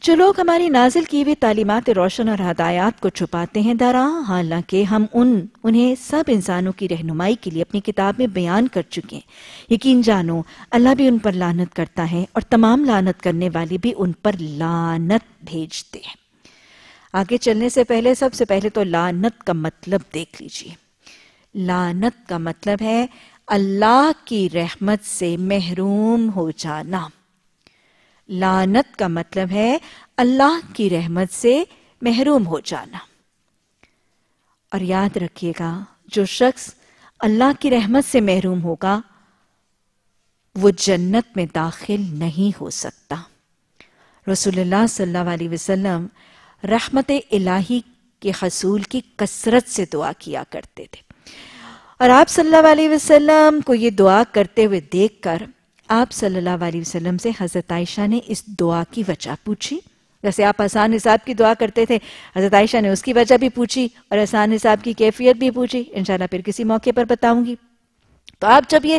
جو لوگ ہماری نازل کی ہوئی تعلیمات روشن اور ہدایات کو چھپاتے ہیں دارا حالانکہ ہم ان، انہیں سب انسانوں کی رہنمائی کے لیے اپنی کتاب میں بیان کر چکے ہیں۔ یقین جانو، اللہ بھی ان پر لانت کرتا ہے اور تمام لانت کرنے والی بھی ان پر لانت بھیجتے ہیں۔ آگے چلنے سے پہلے، سب سے پہلے تو لانت کا مطلب دیکھ لیجیے۔ لانت کا مطلب ہے اللہ کی رحمت سے محروم ہو جانا۔ لانت کا مطلب ہے اللہ کی رحمت سے محروم ہو جانا۔ اور یاد رکھیے گا، جو شخص اللہ کی رحمت سے محروم ہوگا، وہ جنت میں داخل نہیں ہو سکتا۔ رسول اللہ صلی اللہ علیہ وسلم رحمت الہی کے حصول کی کثرت سے دعا کیا کرتے تھے۔ اور آپ صلی اللہ علیہ وسلم کو یہ دعا کرتے ہوئے دیکھ کر آپ صلی اللہ علیہ وسلم سے حضرت عائشہ نے اس دعا کی وجہ پوچھی۔ جیسے آپ آسان حساب کی دعا کرتے تھے، حضرت عائشہ نے اس کی وجہ بھی پوچھی اور آسان حساب کی کیفیت بھی پوچھی۔ انشاءاللہ پھر کسی موقع پر بتاؤں گی۔ تو آپ جب یہ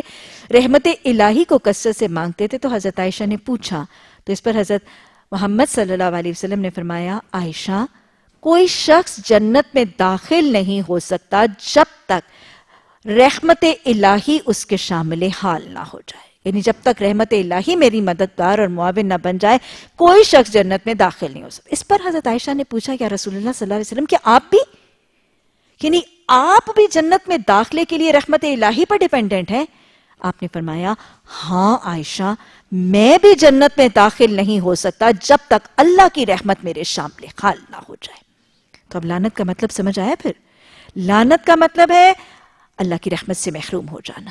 رحمت الہی کو کثرت سے مانگتے تھے تو حضرت عائشہ نے پوچھا۔ تو اس پر حضرت محمد صلی اللہ علیہ وسلم نے فرمایا، عائشہ، کوئی شخص جنت میں داخل نہیں ہو سکتا جب تک رحمت الہی اس کے شامل حال نہ ہو جائے۔ یعنی جب تک رحمت الہی میری مددگار اور معاون نہ بن جائے، کوئی شخص جنت میں داخل نہیں ہو سکتا۔ اس پر حضرت عائشہ نے پوچھا کیا رسول اللہ صلی اللہ علیہ وسلم کہ آپ بھی؟ یعنی آپ بھی جنت میں داخلے کے لیے رحمت الہی پر ڈیپینڈنٹ ہیں؟ آپ نے فرمایا ہاں عائشہ، میں بھی جنت میں داخل نہیں ہو سکتا جب تک اللہ کی رحمت میرے شامل خال نہ ہو جائے. تو اب لانت کا مطلب سمجھ آیا پھر؟ لانت کا مطلب ہے اللہ کی رحمت سے محروم ہو جانا۔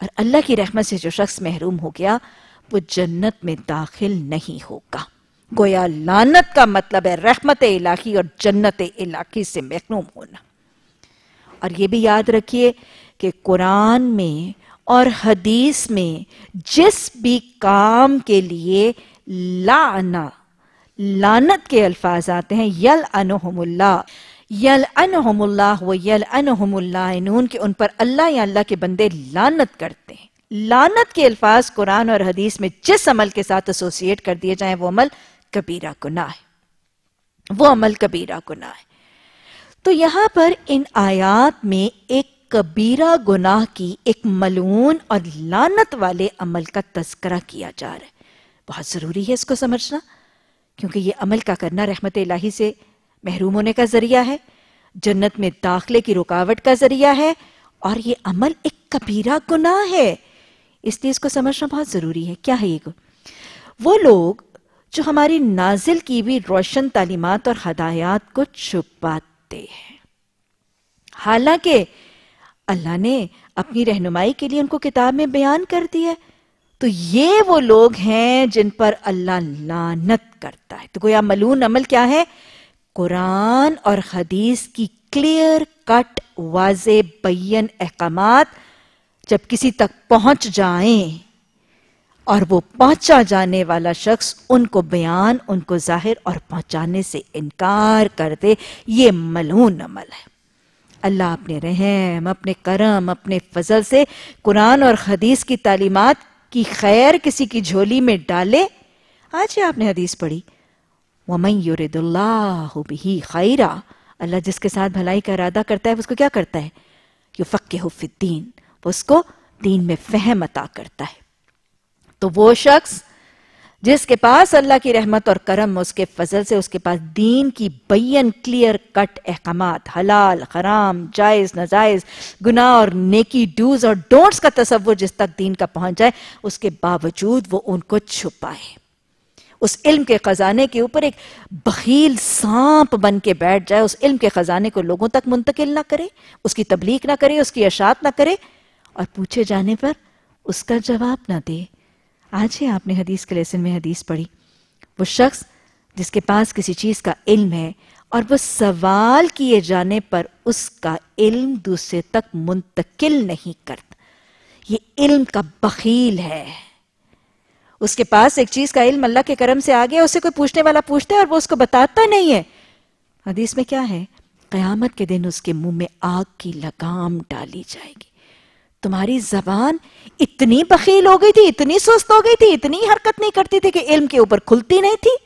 اور اللہ کی رحمت سے جو شخص محروم ہو گیا، وہ جنت میں داخل نہیں ہوگا۔ گویا لانت کا مطلب ہے رحمت الہی اور جنت الہی سے محروم ہونا۔ اور یہ بھی یاد رکھیے کہ قرآن میں اور حدیث میں جس بھی کام کے لیے لانا لانت کے الفاظ آتے ہیں یل انہم اللہ یل انہم اللہ و یل انہم اللہ کہ ان پر اللہ یا اللہ کے بندے لانت کرتے ہیں۔ لانت کے الفاظ قرآن اور حدیث میں جس عمل کے ساتھ اسوسیٹ کر دیے جائیں، وہ عمل کبیرہ گناہ ہے۔ وہ عمل کبیرہ گناہ ہے۔ تو یہاں پر ان آیات میں ایک کبیرہ گناہ کی ایک ملون اور لانت والے عمل کا تذکرہ کیا جا رہا ہے۔ بہت ضروری ہے اس کو سمجھنا، کیونکہ یہ عمل کا کرنا رحمت الہی سے محروم ہونے کا ذریعہ ہے، جنت میں داخلے کی رکاوٹ کا ذریعہ ہے، اور یہ عمل ایک کبیرہ گناہ ہے۔ اس لیے اس کو سمجھنا بہت ضروری ہے۔ کیا ہے یہ؟ وہ لوگ جو ہماری نازل کی بھی روشن تعلیمات اور ہدایات کو چھپاتے ہیں۔ حالانکہ اللہ نے اپنی رہنمائی کے لیے ان کو کتاب میں بیان کر دیا تو یہ وہ لوگ ہیں جن پر اللہ لانت کرتا ہے۔ تو گویا ملون عمل کیا ہے؟ قرآن اور حدیث کی کلیئر کٹ واضح بین احکامات جب کسی تک پہنچ جائیں اور وہ پہنچا جانے والا شخص ان کو بیان، ان کو ظاہر اور پہنچانے سے انکار کر دے، یہ ملون عمل ہے۔ اللہ اپنے رحم، اپنے کرم، اپنے فضل سے قرآن اور حدیث کی تعلیمات کی خیر کسی کی جھولی میں ڈالے۔ آج ہی آپ نے حدیث پڑھی۔ وَمَن يُرِدُ اللَّهُ بِهِ خَيْرًا، اللہ جس کے ساتھ بھلائی کا ارادہ کرتا ہے اس کو کیا کرتا ہے؟ يُفَقِّهُ فِي الدِّينِ وہ اس کو دین میں فہم عطا کرتا ہے۔ تو وہ شخص جس کے پاس اللہ کی رحمت اور کرم، اس کے فضل سے اس کے پاس دین کی بین کلیئر کٹ احکامات، حلال، حرام، جائز نجائز گناہ اور نیکی ڈوز اور ڈونٹس کا تصور جس تک دین کا پہنچ جائے، اس کے باوجود وہ ان کو چھپائے۔ اس علم کے خزانے کے اوپر ایک بخیل سانپ بن کے بیٹھ جائے، اس علم کے خزانے کو لوگوں تک منتقل نہ کرے، اس کی تبلیغ نہ کرے، اس کی اشاعت نہ کرے، اور پوچھے جانے پر اس کا جواب نہ دے۔ آج ہی آپ نے حدیث کے لیسن میں حدیث پڑھی۔ وہ شخص جس کے پاس کسی چیز کا علم ہے اور وہ سوال کیے جانے پر اس کا علم دوسرے تک منتقل نہیں کرتا۔ یہ علم کا بخیل ہے۔ اس کے پاس ایک چیز کا علم اللہ کے کرم سے آگے اسے کوئی پوچھنے والا پوچھتا ہے اور وہ اس کو بتاتا نہیں ہے۔ حدیث میں کیا ہے؟ قیامت کے دن اس کے منہ میں آگ کی لگام ڈالی جائے گی۔ تمہاری زبان اتنی بخیل ہو گئی تھی، اتنی سست ہو گئی تھی، اتنی حرکت نہیں کرتی تھی کہ علم کے اوپر کھلتی نہیں تھی۔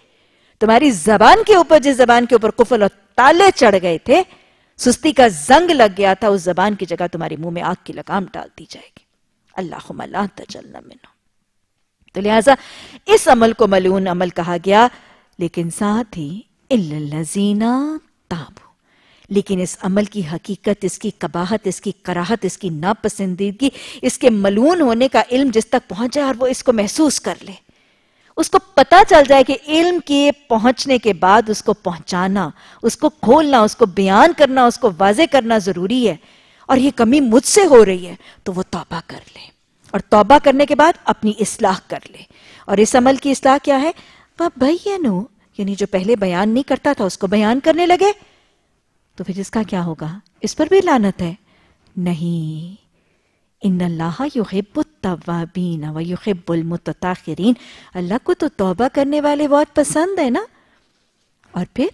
تمہاری زبان کے اوپر، جس زبان کے اوپر کفل اور تالے چڑھ گئے تھے، سستی کا زنگ لگ گیا تھا، اس زبان کی جگہ تمہاری منہ میں آگ کی لگام ڈال دی جائے گی۔ اللہ لا تجلنا منو تو لہٰذا اس عمل کو ملون عمل کہا گیا، لیکن ساتھ ہی تابو لیکن اس عمل کی حقیقت، اس کی قباحت، اس کی کراہت، اس کی ناپسندیدگی، اس کے ملون ہونے کا علم جس تک پہنچ جائے اور وہ اس کو محسوس کر لے۔ اس کو پتا چل جائے کہ علم کے پہنچنے کے بعد اس کو پہنچانا، اس کو کھولنا، اس کو بیان کرنا، اس کو واضح کرنا ضروری ہے اور یہ کمی مجھ سے ہو رہی ہے تو وہ توبہ کر لے اور توبہ کرنے کے بعد اپنی اصلاح کر لے۔ اور اس عمل کی اصلاح کیا ہے؟ وہ بھائینو یعنی جو پہلے بیان نہیں کرتا تھا، اس کو بیان کرنے لگے۔ تو پھر اس کا کیا ہوگا؟ اس پر بھی لانت ہے۔ نہیں۔ ان اللہ یحب التوابین و یحب المتتاخرین اللہ کو تو توبہ کرنے والے بہت پسند ہے نا۔ اور پھر؟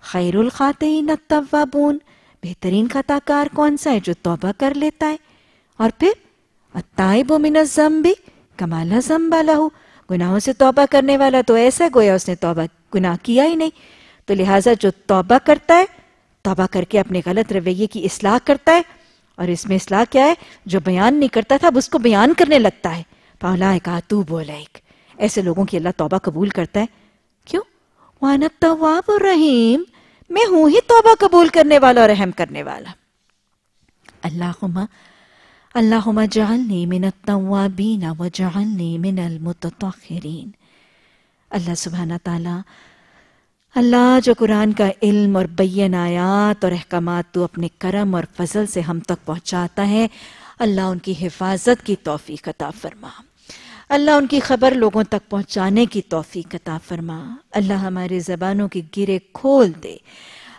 خیر الخاتین التوابون۔ بہترین خطا کار کون سا ہے جو توبہ کر لیتا ہے؟ اور پھر؟ التائب من الزنب کمالا زنب لہو گناہوں سے توبہ کرنے والا تو ایسا گویا اس نے توبہ، گناہ کیا ہی نہیں۔ تو لہٰذا جو توبہ کرتا ہے توبہ کر کے اپنے غلط رویے کی اصلاح کرتا ہے اور اس میں اصلاح کیا ہے؟ جو بیان نہیں کرتا تھا، اب اس کو بیان کرنے لگتا ہے۔ پاؤلا کہا تو بولیک ایسے لوگوں کی اللہ توبہ قبول کرتا ہے۔ کیوں؟ وانا التواب الرحیم میں ہوں ہی توبہ قبول کرنے والا اور رحم کرنے والا۔ اللہم اللہم جعلنی من التوابین وجعلنی من المتطخرین اللہ سبحانہ تعالی اللہ جو قرآن کا علم اور بین آیات اور احکامات تو اپنے کرم اور فضل سے ہم تک پہنچاتا ہے، اللہ ان کی حفاظت کی توفیق عطا فرما۔ اللہ ان کی خبر لوگوں تک پہنچانے کی توفیق عطا فرما۔ اللہ ہمارے زبانوں کی گرے کھول دے۔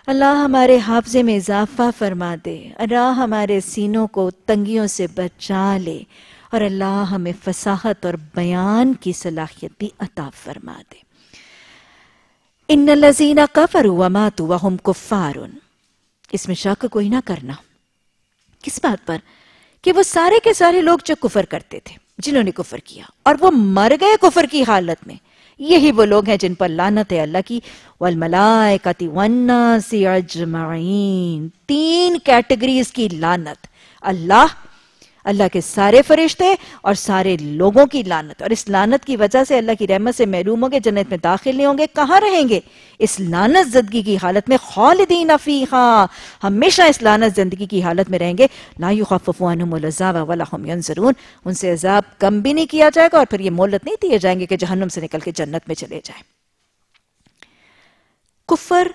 اللہ ہمارے حافظے میں اضافہ فرما دے۔ اللہ ہمارے سینوں کو تنگیوں سے بچا لے۔ اور اللہ ہمیں فصاحت اور بیان کی صلاحیت بھی عطا فرما دے۔ ان الذین کفروا وماتوا وهم کفار اس میں شک کوئی نہ کرنا۔ کس بات پر؟ کہ وہ سارے کے سارے لوگ جو کفر کرتے تھے، جنہوں نے کفر کیا، اور وہ مر گئے کفر کی حالت میں۔ یہی وہ لوگ ہیں جن پر لانت ہے اللہ کی۔ والملائکت والناس اجمعین۔ تین کیٹیگریز کی لانت اللہ اللہ کے سارے فرشتے اور سارے لوگوں کی لانت اور اس لانت کی وجہ سے اللہ کی رحمت سے محروم ہوں گے، جنت میں داخل نہیں ہوں گے، کہاں رہیں گے؟ اس لانت زندگی کی حالت میں خالدین فیہا۔ ہمیشہ اس لانت زندگی کی حالت میں رہیں گے۔ لا یخفف عنہم العذاب ولا هم ينظرون ان سے عذاب کم بھی نہیں کیا جائے گا اور پھر یہ مولت نہیں دیے جائیں گے کہ جہنم سے نکل کے جنت میں چلے جائیں۔ کفر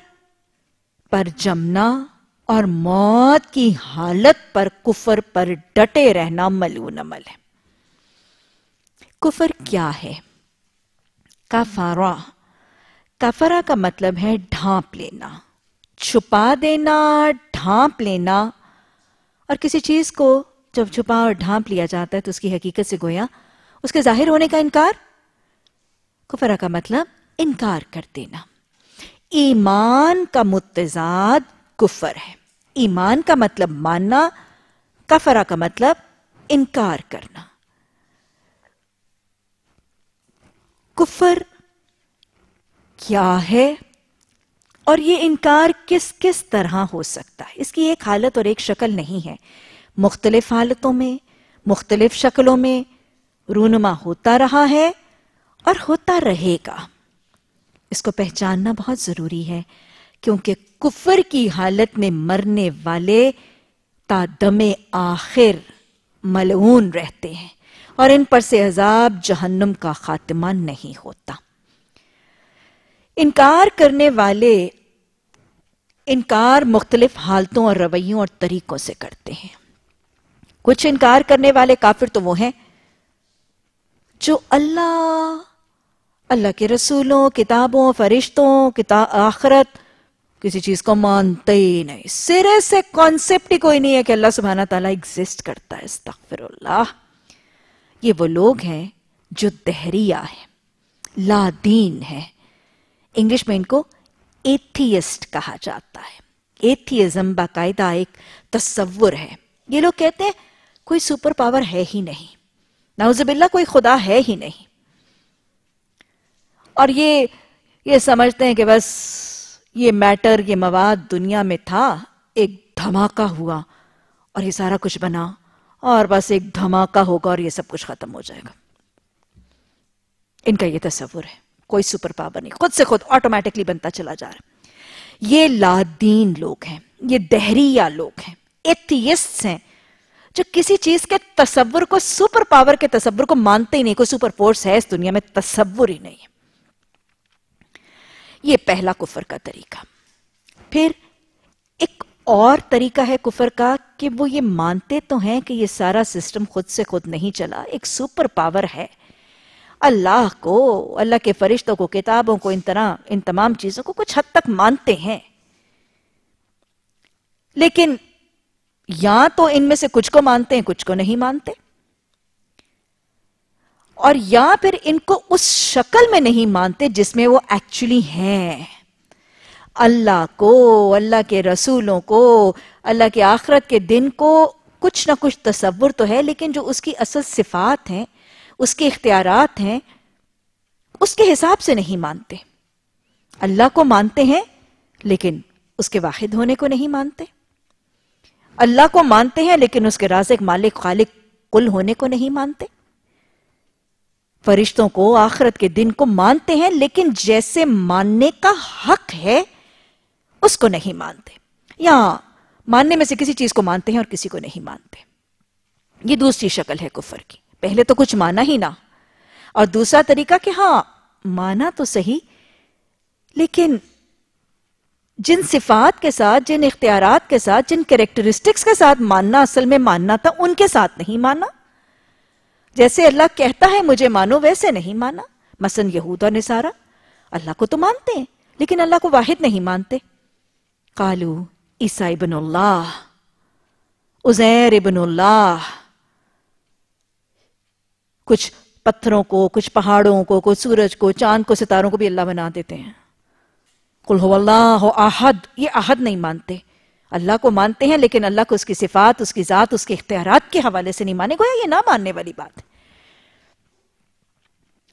پر جمنا اور موت کی حالت پر کفر پر ڈٹے رہنا ملون عمل ہے۔ کفر کیا ہے؟ کفارہ۔ کفرہ کا مطلب ہے ڈھانپ لینا، چھپا دینا، ڈھانپ لینا۔ اور کسی چیز کو جب چھپا اور ڈھانپ لیا جاتا ہے تو اس کی حقیقت سے گویا اس کے ظاہر ہونے کا انکار۔ کفرہ کا مطلب انکار کر دینا۔ ایمان کا متضاد کفر ہے۔ ایمان کا مطلب ماننا، کفرہ کا مطلب انکار کرنا۔ کفر کیا ہے اور یہ انکار کس کس طرح ہو سکتا ہے؟ اس کی ایک حالت اور ایک شکل نہیں ہے۔ مختلف حالتوں میں، مختلف شکلوں میں رونما ہوتا رہا ہے اور ہوتا رہے گا۔ اس کو پہچاننا بہت ضروری ہے، کیونکہ کفر کی حالت میں مرنے والے تا دم آخر ملعون رہتے ہیں اور ان پر سے عذاب جہنم کا خاتمہ نہیں ہوتا۔ انکار کرنے والے انکار مختلف حالتوں اور رویوں اور طریقوں سے کرتے ہیں۔ کچھ انکار کرنے والے کافر تو وہ ہیں جو اللہ اللہ کے رسولوں، کتابوں، فرشتوں آخرت کسی چیز کو مانتے ہی نہیں۔ سرے سے کانسیپٹ ہی کوئی نہیں ہے کہ اللہ سبحانہ تعالیٰ ایگزسٹ کرتا ہے، استغفر اللہ۔ یہ وہ لوگ ہیں جو دہریہ ہے لا دین ہے انگلش میں ان کو ایتھیسٹ کہا جاتا ہے۔ ایتھیزم باقاعدہ ایک تصور ہے۔ یہ لوگ کہتے ہیں کوئی سپر پاور ہے ہی نہیں۔ نعوذ باللہ، کوئی خدا ہے ہی نہیں۔ اور یہ یہ سمجھتے ہیں کہ بس یہ میٹر یہ مواد دنیا میں تھا، ایک دھماکہ ہوا اور یہ سارا کچھ بنا اور بس ایک دھماکہ ہوگا اور یہ سب کچھ ختم ہو جائے گا۔ ان کا یہ تصور ہے۔ کوئی سپر پاور نہیں۔ خود سے خود آٹومیٹکلی بنتا چلا جا رہا یہ لادین لوگ ہیں۔ یہ دہریہ لوگ ہیں۔ ایتھیسٹ ہیں۔ جو کسی چیز کے تصور کو، سپر پاور کے تصور کو مانتے ہی نہیں۔ کوئی سپر فورس ہے اس دنیا میں، تصور ہی نہیں ہے۔ یہ پہلا کفر کا طریقہ۔ پھر ایک اور طریقہ ہے کفر کا کہ وہ یہ مانتے تو ہیں کہ یہ سارا سسٹم خود سے خود نہیں چلا، ایک سپر پاور ہے۔ اللہ کو، اللہ کے فرشتوں کو، کتابوں کو، ان طرح، ان تمام چیزوں کو کچھ حد تک مانتے ہیں۔ لیکن یا تو ان میں سے کچھ کو مانتے ہیں، کچھ کو نہیں مانتے۔ اور یا پھر ان کو اس شکل میں نہیں مانتے جس میں وہ ایکچولی ہیں۔ اللہ کو، اللہ کے رسولوں کو، اللہ کے آخرت کے دن کو کچھ نہ کچھ تصور تو ہے، لیکن جو اس کی اصل صفات ہیں، اس کے اختیارات ہیں، اس کے حساب سے نہیں مانتے۔ اللہ کو مانتے ہیں، لیکن اس کے واحد ہونے کو نہیں مانتے۔ اللہ کو مانتے ہیں، لیکن اس کے رازق مالک خالق کل ہونے کو نہیں مانتے۔ فرشتوں کو آخرت کے دن کو مانتے ہیں، لیکن جیسے ماننے کا حق ہے، اس کو نہیں مانتے۔ یا ماننے میں سے کسی چیز کو مانتے ہیں اور کسی کو نہیں مانتے۔ یہ دوسری شکل ہے کفر کی۔ پہلے تو کچھ مانا ہی نہ۔ اور دوسرا طریقہ کہ ہاں مانا تو صحیح، لیکن جن صفات کے ساتھ، جن اختیارات کے ساتھ، جن کریکٹرسٹکس کے ساتھ ماننا، اصل میں ماننا تھا، ان کے ساتھ نہیں مانا جیسے اللہ کہتا ہے مجھے مانو، ویسے نہیں مانا۔ مثلا یہود اور نصارہ، اللہ کو تو مانتے ہیں، لیکن اللہ کو واحد نہیں مانتے۔ کالو عیسائی بن اللہ ازیر ابن اللہ۔ کچھ پتھروں کو، کچھ پہاڑوں کو، کچھ سورج کو، چاند کو، ستاروں کو بھی اللہ بنا دیتے ہیں۔ کل ہو اللہ آہد یہ آہد نہیں مانتے۔ اللہ کو مانتے ہیں، لیکن اللہ کو اس کی صفات، اس کی ذات، اس کے اختیارات کے حوالے سے نہیں مانے۔ گویا یہ نہ ماننے والی بات۔ ہے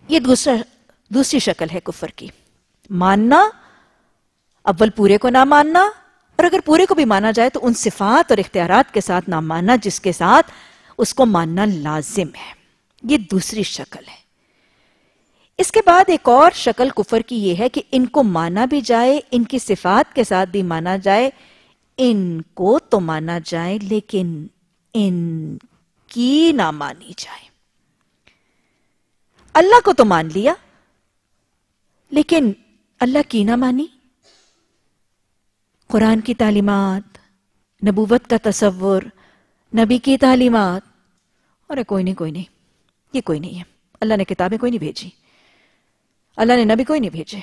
یہ دوسرا، دوسری شکل ہے کفر کی۔ ماننا، اول پورے کو نہ ماننا، اور اگر پورے کو بھی مانا جائے تو ان صفات اور اختیارات کے ساتھ نہ ماننا، جس کے ساتھ اس کو ماننا لازم ہے۔ یہ دوسری شکل ہے۔ اس کے بعد ایک اور شکل کفر کی یہ ہے کہ ان کو مانا بھی جائے، ان کی صفات کے ساتھ بھی مانا جائے۔ ان کو تو مانا جائے لیکن ان کی نہ مانی جائے۔ اللہ کو تو مان لیا، لیکن اللہ کی نہ مانی۔ قرآن کی تعلیمات، نبوت کا تصور، نبی کی تعلیمات۔ اور کوئی نہیں کوئی نہیں، یہ کوئی نہیں ہے۔ اللہ نے کتابیں کوئی نہیں بھیجی۔ اللہ نے نبی کوئی نہیں بھیجے۔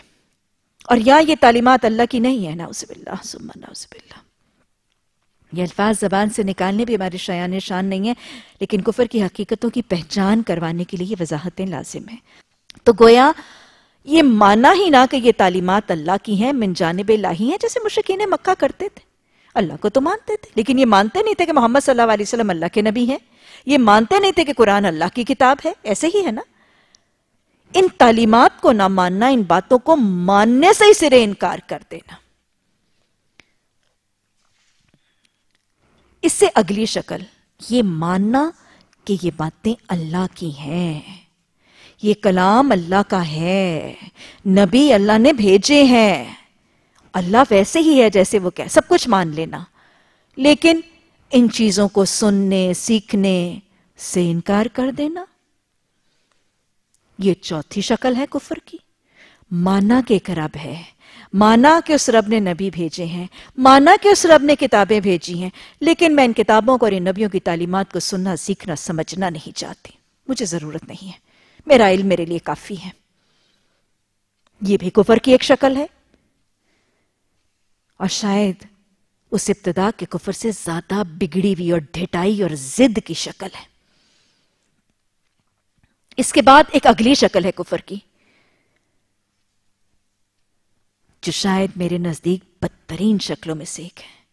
اور یا یہ تعلیمات اللہ کی نہیں ہے۔ نعوذ باللہ سبحان نعوذ باللہ۔ یہ الفاظ زبان سے نکالنے بھی ہمارے شایان شان نہیں ہیں، لیکن کفر کی حقیقتوں کی پہچان کروانے کے لیے یہ وضاحتیں لازم ہیں۔ تو گویا یہ مانا ہی نہ کہ یہ تعلیمات اللہ کی ہیں، من جانب الہی ہیں، جیسے مشرقین مکہ کرتے تھے۔ اللہ کو تو مانتے تھے، لیکن یہ مانتے نہیں تھے کہ محمد صلی اللہ علیہ وسلم اللہ کے نبی ہیں۔ یہ مانتے نہیں تھے کہ قرآن اللہ کی کتاب ہے، ایسے ہی ہے نا۔ ان تعلیمات کو نہ ماننا، ان باتوں کو ماننے سے ہی سرے انکار کر دینا۔ اس سے اگلی شکل، یہ ماننا کہ یہ باتیں اللہ کی ہیں۔ یہ کلام اللہ کا ہے، نبی اللہ نے بھیجے ہیں۔ اللہ ویسے ہی ہے جیسے وہ کہ سب کچھ مان لینا۔ لیکن ان چیزوں کو سننے، سیکھنے سے انکار کر دینا۔ یہ چوتھی شکل ہے کفر کی۔ مانا کہ ایک ہے۔ مانا کہ اس رب نے نبی بھیجے ہیں، مانا کہ اس رب نے کتابیں بھیجی ہیں، لیکن میں ان کتابوں کو اور ان نبیوں کی تعلیمات کو سننا، سیکھنا، سمجھنا نہیں چاہتی۔ مجھے ضرورت نہیں ہے۔ میرا علم میرے لیے کافی ہے۔ یہ بھی کفر کی ایک شکل ہے۔ اور شاید اس ابتدا کے کفر سے زیادہ بگڑی ہوئی اور ڈھٹائی اور زد کی شکل ہے۔ اس کے بعد ایک اگلی شکل ہے کفر کی۔ جو شاید میرے نزدیک بدترین شکلوں میں سے ایک ہے۔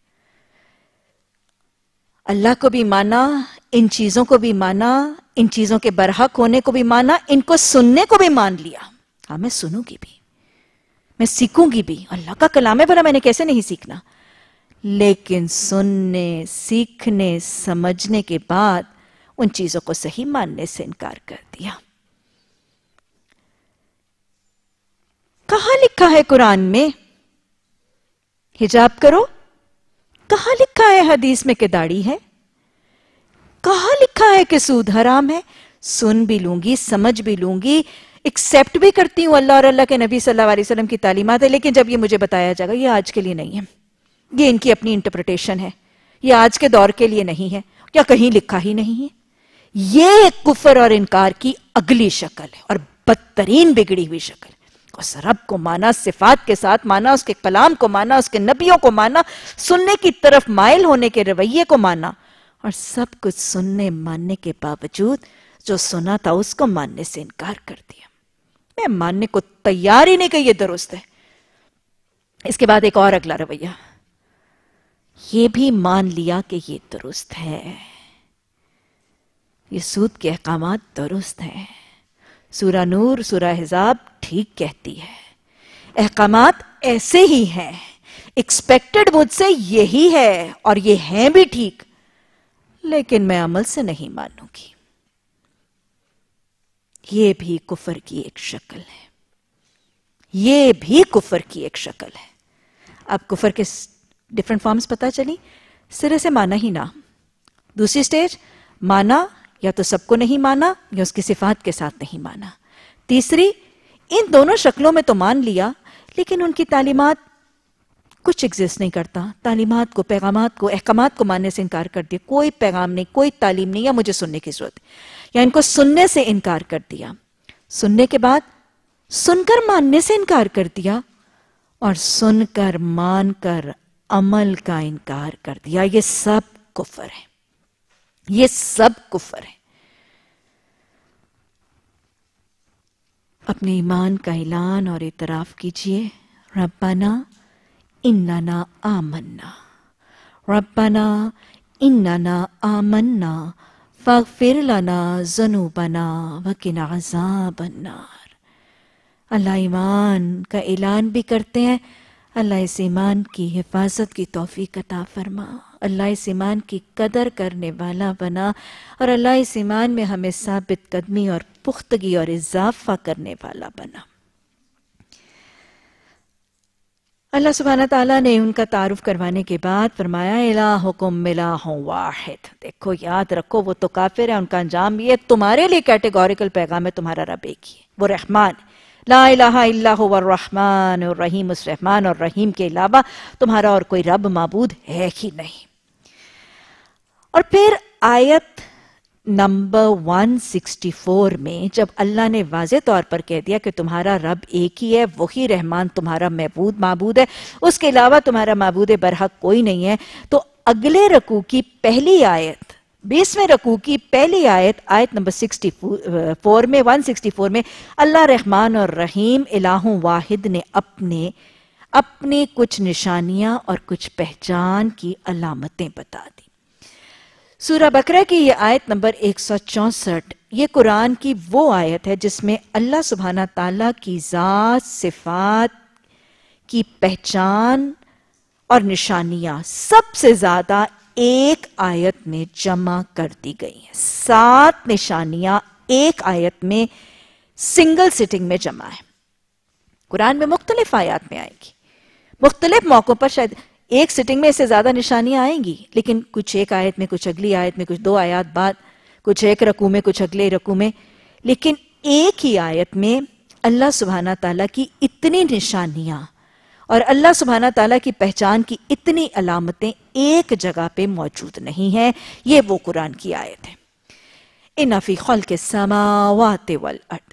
اللہ کو بھی مانا، ان چیزوں کو بھی مانا، ان چیزوں کے برحق ہونے کو بھی مانا، ان کو سننے کو بھی مان لیا۔ ہاں میں سنوں گی بھی۔ میں سیکھوں گی بھی۔ اللہ کا کلام ہے، بھلا میں نے کیسے نہیں سیکھنا؟ لیکن سننے، سیکھنے، سمجھنے کے بعد ان چیزوں کو صحیح ماننے سے انکار کر دیا۔ کہاں لکھا ہے قرآن میں؟ حجاب کرو۔ کہاں لکھا ہے حدیث میں کہ داڑھی ہے؟ کہاں لکھا ہے کہ سود حرام ہے؟ سن بھی لوں گی، سمجھ بھی لوں گی ایکسپٹ بھی کرتی ہوں اللہ اور اللہ کے نبی صلی اللہ علیہ وسلم کی تعلیمات ہے لیکن جب یہ مجھے بتایا جائے گا، یہ آج کے لیے نہیں ہے۔ یہ ان کی اپنی انٹرپریٹیشن ہے۔ یہ آج کے دور کے لیے نہیں ہے۔ یا کہیں لکھا ہی نہیں ہے؟ یہ کفر اور انکار کی اگلی شکل ہے اور بدترین بگڑی ہوئی شکل۔ اس رب کو مانا، صفات کے ساتھ مانا، اس کے کلام کو مانا، اس کے نبیوں کو مانا، سننے کی طرف مائل ہونے کے رویے کو مانا۔ اور سب کچھ سننے، ماننے کے باوجود جو سنا تھا، اس کو ماننے سے انکار کر دیا۔ میں ماننے کو تیار ہی نہیں کہ یہ درست ہے۔ اس کے بعد ایک اور اگلا رویہ۔ یہ بھی مان لیا کہ یہ درست ہے۔ یہ سود کے احکامات درست ہیں۔ سورہ نور، سورہ حزاب ٹھیک کہتی ہے۔ احکامات ایسے ہی ہیں۔ ایکسپیکٹڈ مجھ سے یہی ہے اور یہ ہیں بھی ٹھیک۔ لیکن میں عمل سے نہیں مانوں گی۔ یہ بھی کفر کی ایک شکل ہے۔ یہ بھی کفر کی ایک شکل ہے۔ اب کفر کے ڈفرنٹ فارمز پتا چلی؟ سرے سے مانا ہی نہ۔ دوسری سٹیج مانا یا تو سب کو نہیں مانا یا اس کی صفات کے ساتھ نہیں مانا۔ تیسری، ان دونوں شکلوں میں تو مان لیا، لیکن ان کی تعلیمات کچھ ایگزسٹ نہیں کرتا۔ تعلیمات کو، پیغامات کو، احکامات کو ماننے سے انکار کر دیا۔ کوئی پیغام نہیں، کوئی تعلیم نہیں، یا مجھے سننے کی ضرورت۔ یا ان کو سننے سے انکار کر دیا۔ سننے کے بعد سن کر ماننے سے انکار کر دیا اور سن کر، مان کر عمل کا انکار کر دیا۔ یہ سب کفر ہے۔ یہ سب کفر ہے۔ اپنے ایمان کا اعلان اور اعتراف کیجیے۔ ربنا اننا آمنا۔ ربنا اننا آمنا۔ فاغفر لنا ذنوبنا وقنا عذاب النار۔ اللہ ایمان کا اعلان بھی کرتے ہیں۔ اللہ اس ایمان کی حفاظت کی توفیق عطا فرما۔ اللہ اس ایمان کی قدر کرنے والا بنا اور اللہ اس ایمان میں ہمیں ثابت قدمی اور پختگی اور اضافہ کرنے والا بنا۔ اللہ سبحانہ تعالیٰ نے ان کا تعارف کروانے کے بعد فرمایا، الہکم الہ واحد۔ دیکھو، یاد رکھو، وہ تو کافر ہے، ان کا انجام یہ تمہارے لیے کیٹیگوریکل پیغام ہے، تمہارا رب ایک ہی وہ رحمان۔ لا الہ الا هو الرحمن الرحیم۔ اس رحمان اور رحیم کے علاوہ تمہارا اور کوئی رب معبود ہے ہی نہیں۔ اور پھر آیت نمبر 164 میں جب اللہ نے واضح طور پر کہہ دیا کہ تمہارا رب ایک ہی ہے، وہی رحمان تمہارا محبود معبود ہے، اس کے علاوہ تمہارا معبود برحق کوئی نہیں ہے۔ تو اگلے رکوع کی پہلی آیت، بیسویں رکوع کی پہلی آیت آیت نمبر 64 میں 164 میں، اللہ رحمان اور رحیم الہ واحد نے اپنے، اپنی کچھ نشانیاں اور کچھ پہچان کی علامتیں بتا دی سورہ بکرہ کی یہ آیت نمبر 164 یہ قرآن کی وہ آیت ہے جس میں اللہ سبحانہ تعالیٰ کی ذات، صفات کی پہچان اور نشانیاں سب سے زیادہ ایک آیت میں جمع کر دی گئی ہیں۔ سات نشانیاں ایک آیت میں سنگل سٹنگ میں جمع ہے قرآن میں مختلف آیات میں آئے گی۔ مختلف موقعوں پر شاید ایک سٹنگ میں اس سے زیادہ نشانیاں آئیں گی، لیکن کچھ ایک آیت میں، کچھ اگلی آیت میں، کچھ دو آیات بعد، کچھ ایک رکو میں، کچھ اگلے رکو میں، لیکن ایک ہی آیت میں اللہ سبحانہ تعالیٰ کی اتنی نشانیاں اور اللہ سبحانہ تعالیٰ کی پہچان کی اتنی علامتیں ایک جگہ پہ موجود نہیں ہیں، یہ وہ قرآن کی آیت ہے۔ انفی خلق السماوات والارض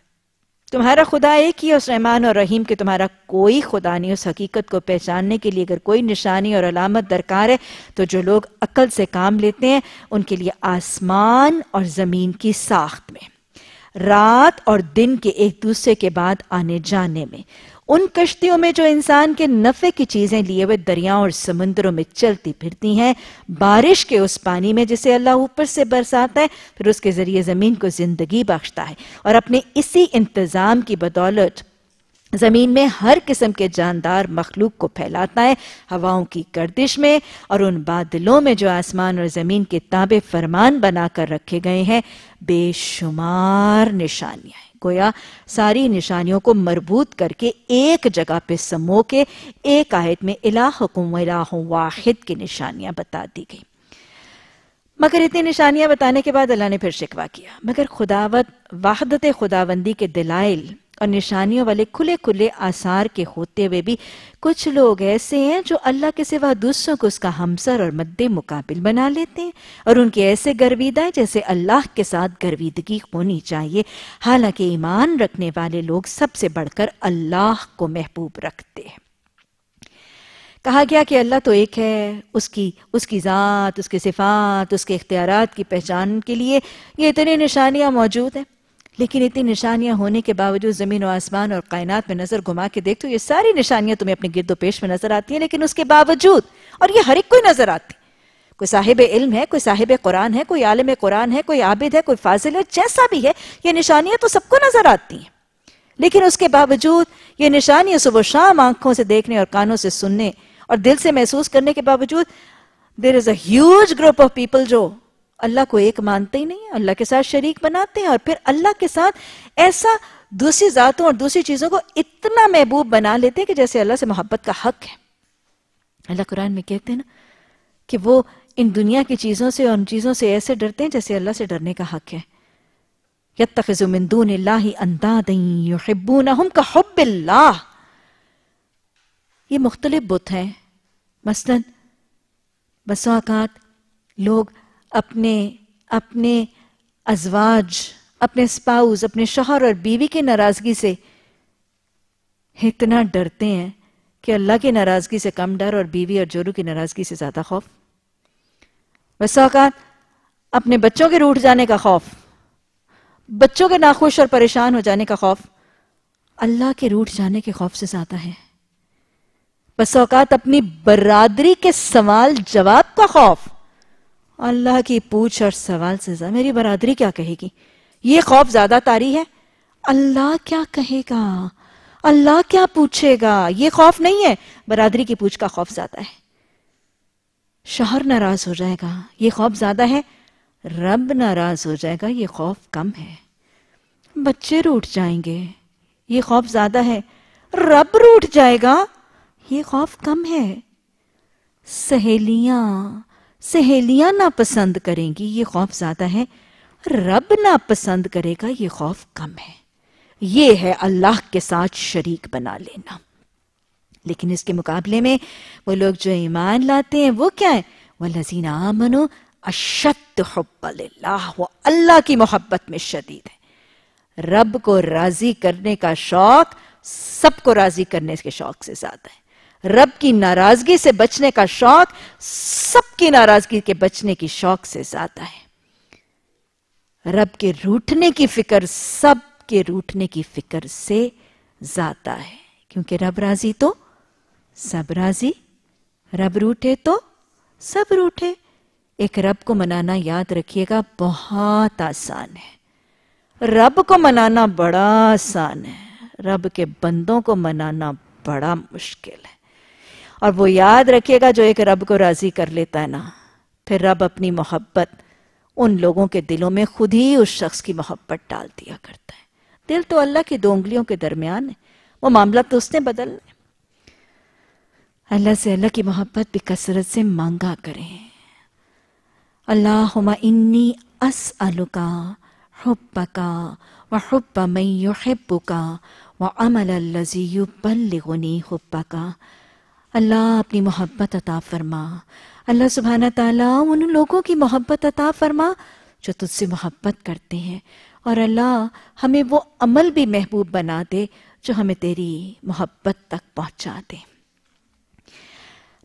تمہارا خدا ایک ہی اس رحمان اور رحیم کہ تمہارا کوئی خدا نہیں، اس حقیقت کو پہچاننے کے لیے اگر کوئی نشانی اور علامت درکار ہے، تو جو لوگ عقل سے کام لیتے ہیں، ان کے لیے آسمان اور زمین کی ساخت میں، رات اور دن کے ایک دوسرے کے بعد آنے جانے میں۔ ان کشتیوں میں جو انسان کے نفع کی چیزیں لیے ہوئے دریاؤں اور سمندروں میں چلتی پھرتی ہیں، بارش کے اس پانی میں جسے اللہ اوپر سے برساتا ہے، پھر اس کے ذریعے زمین کو زندگی بخشتا ہے۔ اور اپنے اسی انتظام کی بدولت زمین میں ہر قسم کے جاندار مخلوق کو پھیلاتا ہے، ہواؤں کی گردش میں اور ان بادلوں میں جو آسمان اور زمین کے تابع فرمان بنا کر رکھے گئے ہیں، بے شمار نشانیاں ہیں۔ گویا ساری نشانیوں کو مربوط کر کے ایک جگہ پہ سمو کے ایک آیت میں الہکم الہ واحد کی نشانیاں بتا دی گئی مگر اتنی نشانیاں بتانے کے بعد اللہ نے پھر شکوا کیا۔ مگر خداوت وحدت خداوندی کے دلائل اور نشانیوں والے کھلے کھلے آثار کے ہوتے ہوئے بھی کچھ لوگ ایسے ہیں جو اللہ کے سوا دوسروں کو اس کا ہمسر اور مد مقابل بنا لیتے ہیں اور ان کے ایسے گرویدہ ہیں جیسے اللہ کے ساتھ گرویدگی ہونی چاہیے۔ حالانکہ ایمان رکھنے والے لوگ سب سے بڑھ کر اللہ کو محبوب رکھتے ہیں۔ کہا گیا کہ اللہ تو ایک ہے، اس کی اس کی ذات، اس کے صفات، اس کے اختیارات کی پہچان کے لیے یہ اتنی نشانیاں موجود ہیں۔ لیکن اتنی نشانیاں ہونے کے باوجود زمین و آسمان اور کائنات میں نظر گھما کے دیکھ تو یہ ساری نشانیاں تمہیں اپنے گرد و پیش میں نظر آتی ہیں، لیکن اس کے باوجود، اور یہ ہر ایک کوئی نظر آتی۔ کوئی صاحب علم ہے، کوئی صاحب قرآن ہے، کوئی عالم قرآن ہے، کوئی عابد ہے، کوئی فاضل ہے، جیسا بھی ہے، یہ نشانیاں تو سب کو نظر آتی ہیں۔ لیکن اس کے باوجود، یہ نشانیاں صبح شام آنکھوں سے دیکھنے اور کانوں سے سننے اور دل سے محسوس کرنے کے باوجود there is a huge group of people جو اللہ کو ایک مانتے ہی نہیں اللہ کے ساتھ شریک بناتے ہیں اور پھر اللہ کے ساتھ ایسا دوسری ذاتوں اور دوسری چیزوں کو اتنا محبوب بنا لیتے ہیں کہ جیسے اللہ سے محبت کا حق ہے۔ اللہ قرآن میں کہتے ہیں نا کہ وہ ان دنیا کی چیزوں سے اور ان چیزوں سے ایسے ڈرتے ہیں جیسے اللہ سے ڈرنے کا حق ہے۔ یتخذ من دون اللہ یحبونہم کا حب اللہ۔ یہ مختلف بت ہیں۔ مثلا اوقات لوگ اپنے اپنے ازواج، اپنے سپاؤز اپنے شوہر اور بیوی کی ناراضگی سے اتنا ڈرتے ہیں کہ اللہ کی ناراضگی سے کم ڈر اور بیوی اور جورو کی ناراضگی سے زیادہ خوف۔ بس اوقات اپنے بچوں کے روٹ جانے کا خوف، بچوں کے ناخوش اور پریشان ہو جانے کا خوف اللہ کے روٹ جانے کے خوف سے زیادہ ہے۔ بس اوقات اپنی برادری کے سوال جواب کا خوف۔ اللہ کی پوچھ اور سوال سے میری برادری کیا کہے گی؟ یہ خوف زیادہ تاری ہے؟ اللہ کیا کہے گا؟ اللہ کیا پوچھے گا؟ یہ خوف نہیں ہے۔ برادری کی پوچھ کا خوف زیادہ ہے۔ شوہر ناراض ہو جائے گا۔ یہ خوف زیادہ ہے۔ رب ناراض ہو جائے گا۔ یہ خوف کم ہے۔ بچے روٹ جائیں گے۔ یہ خوف زیادہ ہے۔ رب روٹ جائے گا۔ یہ خوف کم ہے۔ سہیلیاں۔ سہیلیاں ناپسند کریں گی، یہ خوف زیادہ ہے۔ رب ناپسند کرے گا، یہ خوف کم ہے۔ یہ ہے اللہ کے ساتھ شریک بنا لینا۔ لیکن اس کے مقابلے میں وہ لوگ جو ایمان لاتے ہیں، وہ کیا ہے؟ وہ لذین آمنو اشد حب اللہ وہ اللہ کی محبت میں شدید ہے رب کو راضی کرنے کا شوق، سب کو راضی کرنے کے شوق سے زیادہ ہے۔ رب کی ناراضگی سے بچنے کا شوق سب کی ناراضگی کے بچنے کی شوق سے زیادہ ہے۔ رب کے روٹنے کی فکر سب کے روٹنے کی فکر سے زیادہ ہے۔ کیونکہ رب راضی تو سب راضی، رب روٹے تو سب روٹے۔ ایک رب کو منانا یاد رکھیے گا، بہت آسان ہے۔ رب کو منانا بڑا آسان ہے۔ رب کے بندوں کو منانا بڑا مشکل ہے۔ اور وہ یاد رکھیے گا جو ایک رب کو راضی کر لیتا ہے نا۔ پھر رب اپنی محبت ان لوگوں کے دلوں میں خود ہی اس شخص کی محبت ڈال دیا کرتا ہے۔ دل تو اللہ کی دونگلیوں کے درمیان ہے۔ وہ معاملہ تو اس نے بدلنا اللہ سے اللہ کی محبت بھی کثرت سے مانگا کریں۔ اللہم انی اسألکا حبکا وحب من یحبکا وعمل اللذی یبلغنی حبکا اللہ اپنی محبت عطا فرما۔ اللہ سبحانہ تعالیٰ ان لوگوں کی محبت عطا فرما جو تجھ سے محبت کرتے ہیں۔ اور اللہ ہمیں وہ عمل بھی محبوب بنا دے جو ہمیں تیری محبت تک پہنچا دے۔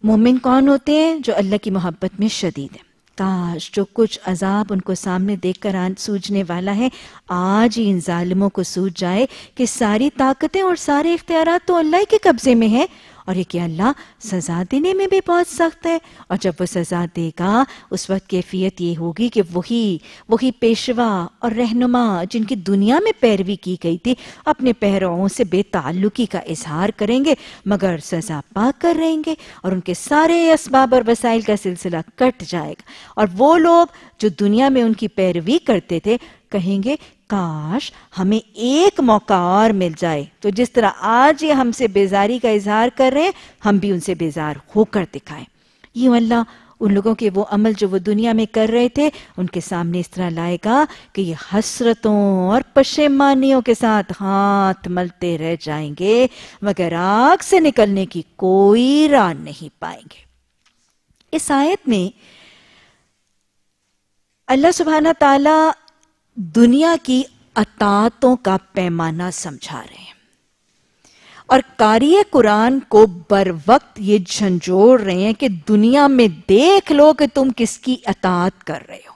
مومن کون ہوتے ہیں جو اللہ کی محبت میں شدید ہیں؟ کاش جو کچھ عذاب ان کو سامنے دیکھ کر آن سوجنے والا ہے، آج ہی ان ظالموں کو سوج جائے کہ ساری طاقتیں اور سارے اختیارات تو اللہ کے قبضے میں ہیں۔ اور یہ کہ اللہ سزا دینے میں بھی بہت سخت ہے اور جب وہ سزا دے گا، اس وقت کیفیت یہ ہوگی کہ وہی وہی پیشوا اور رہنما جن کی دنیا میں پیروی کی گئی تھی، اپنے پیرووں سے بے تعلقی کا اظہار کریں گے، مگر سزا پا کر رہیں گے اور ان کے سارے اسباب اور وسائل کا سلسلہ کٹ جائے گا۔ اور وہ لوگ جو دنیا میں ان کی پیروی کرتے تھے، کہیں گے کاش ہمیں ایک موقع اور مل جائے۔ تو جس طرح آج یہ ہم سے بیزاری کا اظہار کر رہے ہیں، ہم بھی ان سے بیزار ہو کر دکھائیں۔ یوں اللہ، ان لوگوں کے وہ عمل جو وہ دنیا میں کر رہے تھے، ان کے سامنے اس طرح لائے گا کہ یہ حسرتوں اور پشیمانیوں کے ساتھ ہاتھ ملتے رہ جائیں گے، مگر آگ سے نکلنے کی کوئی راہ نہیں پائیں گے۔ اس آیت میں اللہ سبحانہ تعالی دنیا کی اطاعتوں کا پیمانہ سمجھا رہے ہیں۔ اور کاری قرآن کو بر وقت یہ جھنجوڑ رہے ہیں کہ دنیا میں دیکھ لو کہ تم کس کی اطاعت کر رہے ہو۔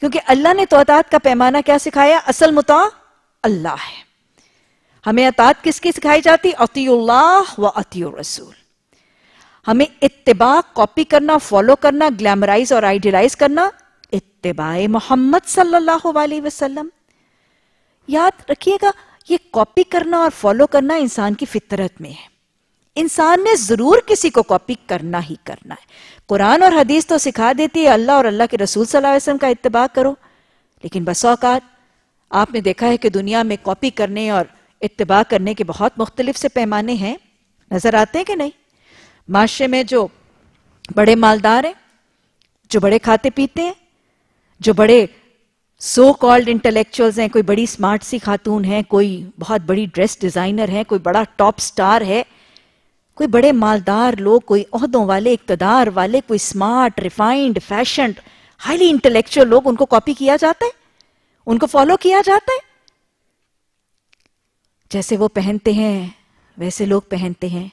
کیونکہ اللہ نے تو اطاعت کا پیمانہ کیا سکھایا؟ اصل متا اللہ ہے۔ ہمیں اطاعت کس کی سکھائی جاتی؟ اتی اللہ و اتی رسول ہمیں اتباع کاپی کرنا فالو کرنا گلیمرائز اور آئیڈیلائز کرنا اتباع محمد صلی اللہ علیہ وسلم۔ یاد رکھیے گا، یہ کاپی کرنا اور فالو کرنا انسان کی فطرت میں ہے۔ انسان نے ضرور کسی کو کاپی کرنا ہی کرنا ہے۔ قرآن اور حدیث تو سکھا دیتی ہے، اللہ اور اللہ کے رسول صلی اللہ علیہ وسلم کا اتباع کرو۔ لیکن بس اوقات، آپ نے دیکھا ہے کہ دنیا میں کاپی کرنے اور اتباع کرنے کے بہت مختلف سے پیمانے ہیں۔ نظر آتے ہیں کہ نہیں؟ معاشرے میں جو بڑے مالدار ہیں، جو بڑے کھاتے پیتے ہیں جو بڑے سو کالڈ انٹلیکچوئلز ہیں، کوئی بڑی سمارٹ سی خاتون ہیں، کوئی بہت بڑی ڈریس ڈیزائنر ہے کوئی بڑا ٹاپ سٹار ہے، کوئی بڑے مالدار لوگ، کوئی عہدوں والے، اقتدار والے، کوئی smart refined fashion highly intellectual لوگ ان کو کاپی کیا جاتا ہے، ان کو فالو کیا جاتا ہے۔ جیسے وہ پہنتے ہیں، ویسے لوگ پہنتے ہیں،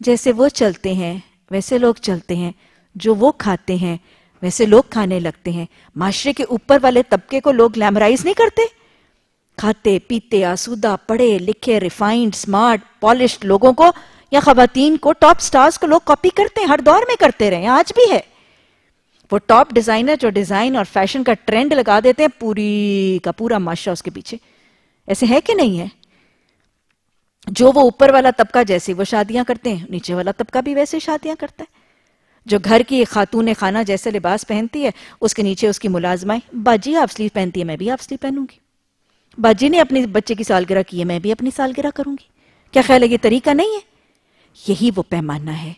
جیسے وہ چلتے ہیں، ویسے لوگ چلتے ہیں، جو وہ کھاتے ہیں ویسے لوگ کھانے لگتے ہیں۔ معاشرے کے اوپر والے طبقے کو لوگ لیمرائز نہیں کرتے۔ کھاتے، پیتے، آسودہ، پڑھے، لکھے ریفائنڈ سمارٹ پالشڈ لوگوں کو یا خواتین کو ٹاپ سٹارز کو لوگ کاپی کرتے ہیں، ہر دور میں کرتے رہے ہیں، آج بھی ہے۔ وہ ٹاپ ڈیزائنر جو ڈیزائن اور فیشن کا ٹرینڈ لگا دیتے ہیں، پوری کا پورا معاشرہ اس کے پیچھے۔ ایسے ہے کہ نہیں ہے؟ جو وہ اوپر والا طبقہ جیسے وہ شادیاں کرتے ہیں، نیچے والا طبقہ بھی ویسے شادیاں کرتا ہے۔ جو گھر کی خاتون خانہ جیسے لباس پہنتی ہے، اس کے نیچے اس کی ملازمائیں۔ باجی، آپ سلیو پہنتی ہے میں بھی آپ سلیو پہنوں گی۔ باجی نے اپنی بچے کی سالگرہ کی ہے، میں بھی اپنی سالگرہ کروں گی۔ کیا خیال ہے، یہ طریقہ نہیں ہے؟ یہی وہ پیمانہ ہے۔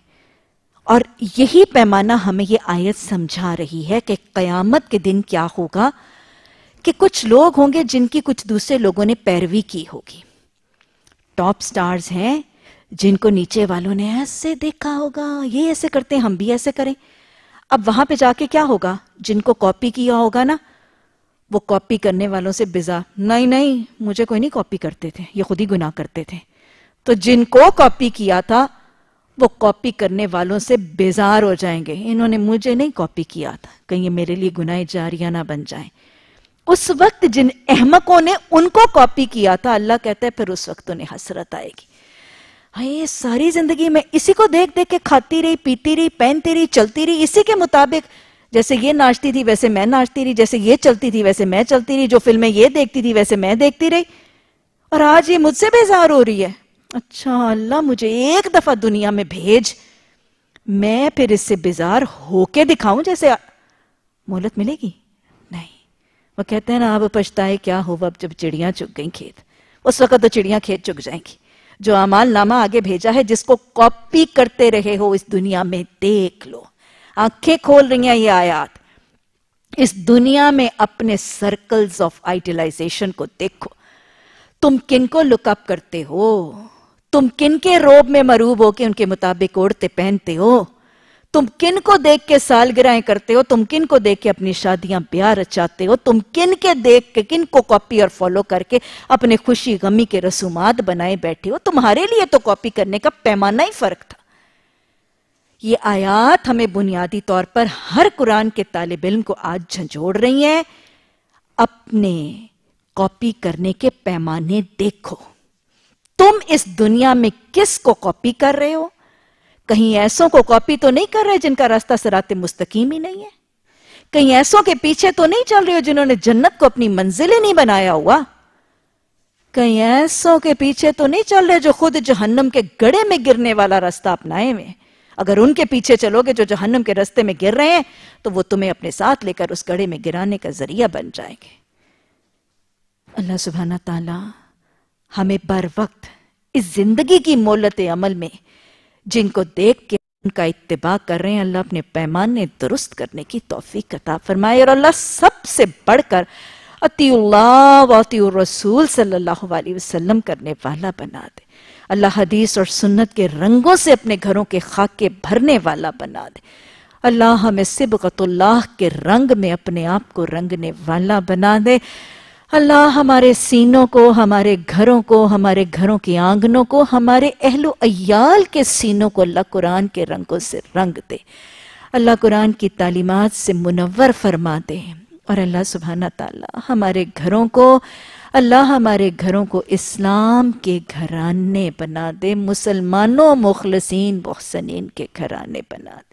اور یہی پیمانہ ہمیں یہ آیت سمجھا رہی ہے کہ قیامت کے دن کیا ہوگا کہ کچھ لوگ ہوں گے جن کی کچھ دوسرے لوگوں نے پیروی کی ہوگی۔ ٹاپ سٹارز ہیں جن کو نیچے والوں نے ایسے دیکھا ہوگا، یہ ایسے کرتے ہیں، ہم بھی ایسے کریں۔ اب وہاں پہ جا کے کیا ہوگا؟ جن کو کاپی کیا ہوگا نا، وہ کاپی کرنے والوں سے بزا، نہیں نہیں، مجھے کوئی نہیں کاپی کرتے تھے، یہ خود ہی گناہ کرتے تھے۔ تو جن کو کاپی کیا تھا، وہ کاپی کرنے والوں سے بیزار ہو جائیں گے۔ انہوں نے مجھے نہیں کاپی کیا تھا، کہیں یہ میرے لیے گناہ جاریہ نہ بن جائیں۔ اس وقت جن احمقوں نے ان کو کاپی کیا تھا، اللہ کہتا ہے، پھر اس وقت انہیں حسرت آئے گی۔ یہ ساری زندگی میں اسی کو دیکھ دیکھ کے کھاتی رہی، پیتی رہی، پہنتی رہی، چلتی رہی، اسی کے مطابق۔ جیسے یہ ناچتی تھی، ویسے میں ناچتی رہی، جیسے یہ چلتی تھی، ویسے میں چلتی رہی، جو فلمیں یہ دیکھتی تھی، ویسے میں دیکھتی رہی۔ اور آج یہ مجھ سے بیزار ہو رہی ہے۔ اچھا اللہ، مجھے ایک دفعہ دنیا میں بھیج۔ میں پھر اس سے بیزار ہو کے دکھاؤں جیسے مولت ملے گی؟ نہیں۔ وہ کہتے ہیں نا، اب پچھتائے کیا ہو، اب جب چڑیاں چک گئیں کھیت۔ اس وقت تو چڑیاں کھیت چک جائیں گی۔ جو عمال نامہ آگے بھیجا ہے، جس کو کاپی کرتے رہے ہو، اس دنیا میں دیکھ لو۔ آنکھیں کھول رہی ہیں یہ آیات۔ اس دنیا میں اپنے سرکلز آف آئیڈیلائزیشن کو دیکھو۔ تم کن کو لک اپ کرتے ہو؟ تم کن کے روب میں مروب ہو کے ان کے مطابق اوڑھتے پہنتے ہو؟ تم کن کو دیکھ کے سالگرہیں کرتے ہو؟ تم کن کو دیکھ کے اپنی شادیاں بیاہ رچاتے ہو؟ تم کن کے دیکھ کے، کن کو کاپی اور فالو کر کے اپنے خوشی غمی کے رسومات بنائے بیٹھے ہو؟ تمہارے لیے تو کاپی کرنے کا پیمانہ ہی فرق تھا۔ یہ آیات ہمیں بنیادی طور پر ہر قرآن کے طالب علم کو آج جھنجھوڑ رہی ہیں۔ اپنے کاپی کرنے کے پیمانے دیکھو۔ تم اس دنیا میں کس کو کاپی کر رہے ہو؟ کہیں ایسوں کو کاپی تو نہیں کر رہے جن کا راستہ سرات مستقیم ہی نہیں ہے؟ کہیں ایسوں کے پیچھے تو نہیں چل رہے ہو جنہوں نے جنت کو اپنی منزل ہی نہیں بنایا ہوا؟ کہیں ایسوں کے پیچھے تو نہیں چل رہے جو خود جہنم کے گڑے میں گرنے والا راستہ اپنائے میں اگر ان کے پیچھے چلو گے جو جہنم کے رستے میں گر رہے ہیں، تو وہ تمہیں اپنے ساتھ لے کر اس گڑے میں گرانے کا ذریعہ بن جائیں گے۔ اللہ سبحانہ تعالی ہمیں بر وقت اس زندگی کی مولت عمل میں جن کو دیکھ کے ان کا اتباع کر رہے ہیں، اللہ اپنے پیمانے درست کرنے کی توفیق عطا فرمائے اور اللہ سب سے بڑھ کر اتی اللہ و اتی الرسول صلی اللہ علیہ وسلم کرنے والا بنا دے۔ اللہ حدیث اور سنت کے رنگوں سے اپنے گھروں کے خاکے بھرنے والا بنا دے۔ اللہ ہمیں سبغت اللہ کے رنگ میں اپنے آپ کو رنگنے والا بنا دے۔ اللہ ہمارے سینوں کو، ہمارے گھروں کو، ہمارے گھروں کے آنگنوں کو، ہمارے اہل و ایال کے سینوں کو اللہ قرآن کے رنگوں سے رنگ دے۔ اللہ قرآن کی تعلیمات سے منور فرما دے۔ اور اللہ سبحانہ تعالی ہمارے گھروں کو، اللہ ہمارے گھروں کو اسلام کے گھرانے بنا دے، مسلمانوں مخلصین محسنین کے گھرانے بنا دے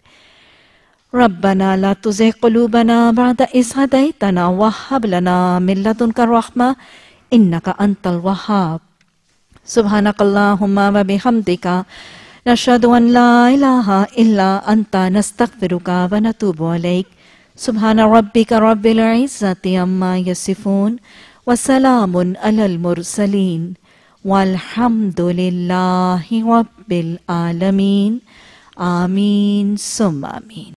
ربنا لا تزغ قلوبنا بعد إذ هديتنا وهب لنا من لدنك الرحمة إنك أنت الوهاب. سبحانك اللهم وبحمدك نشهد أن لا إله إلا أنت نستغفرك ونتوب إليك. سبحان ربك رب العزة عما يصفون وسلام على المرسلين والحمد لله رب العالمين. آمين. ثم آمين.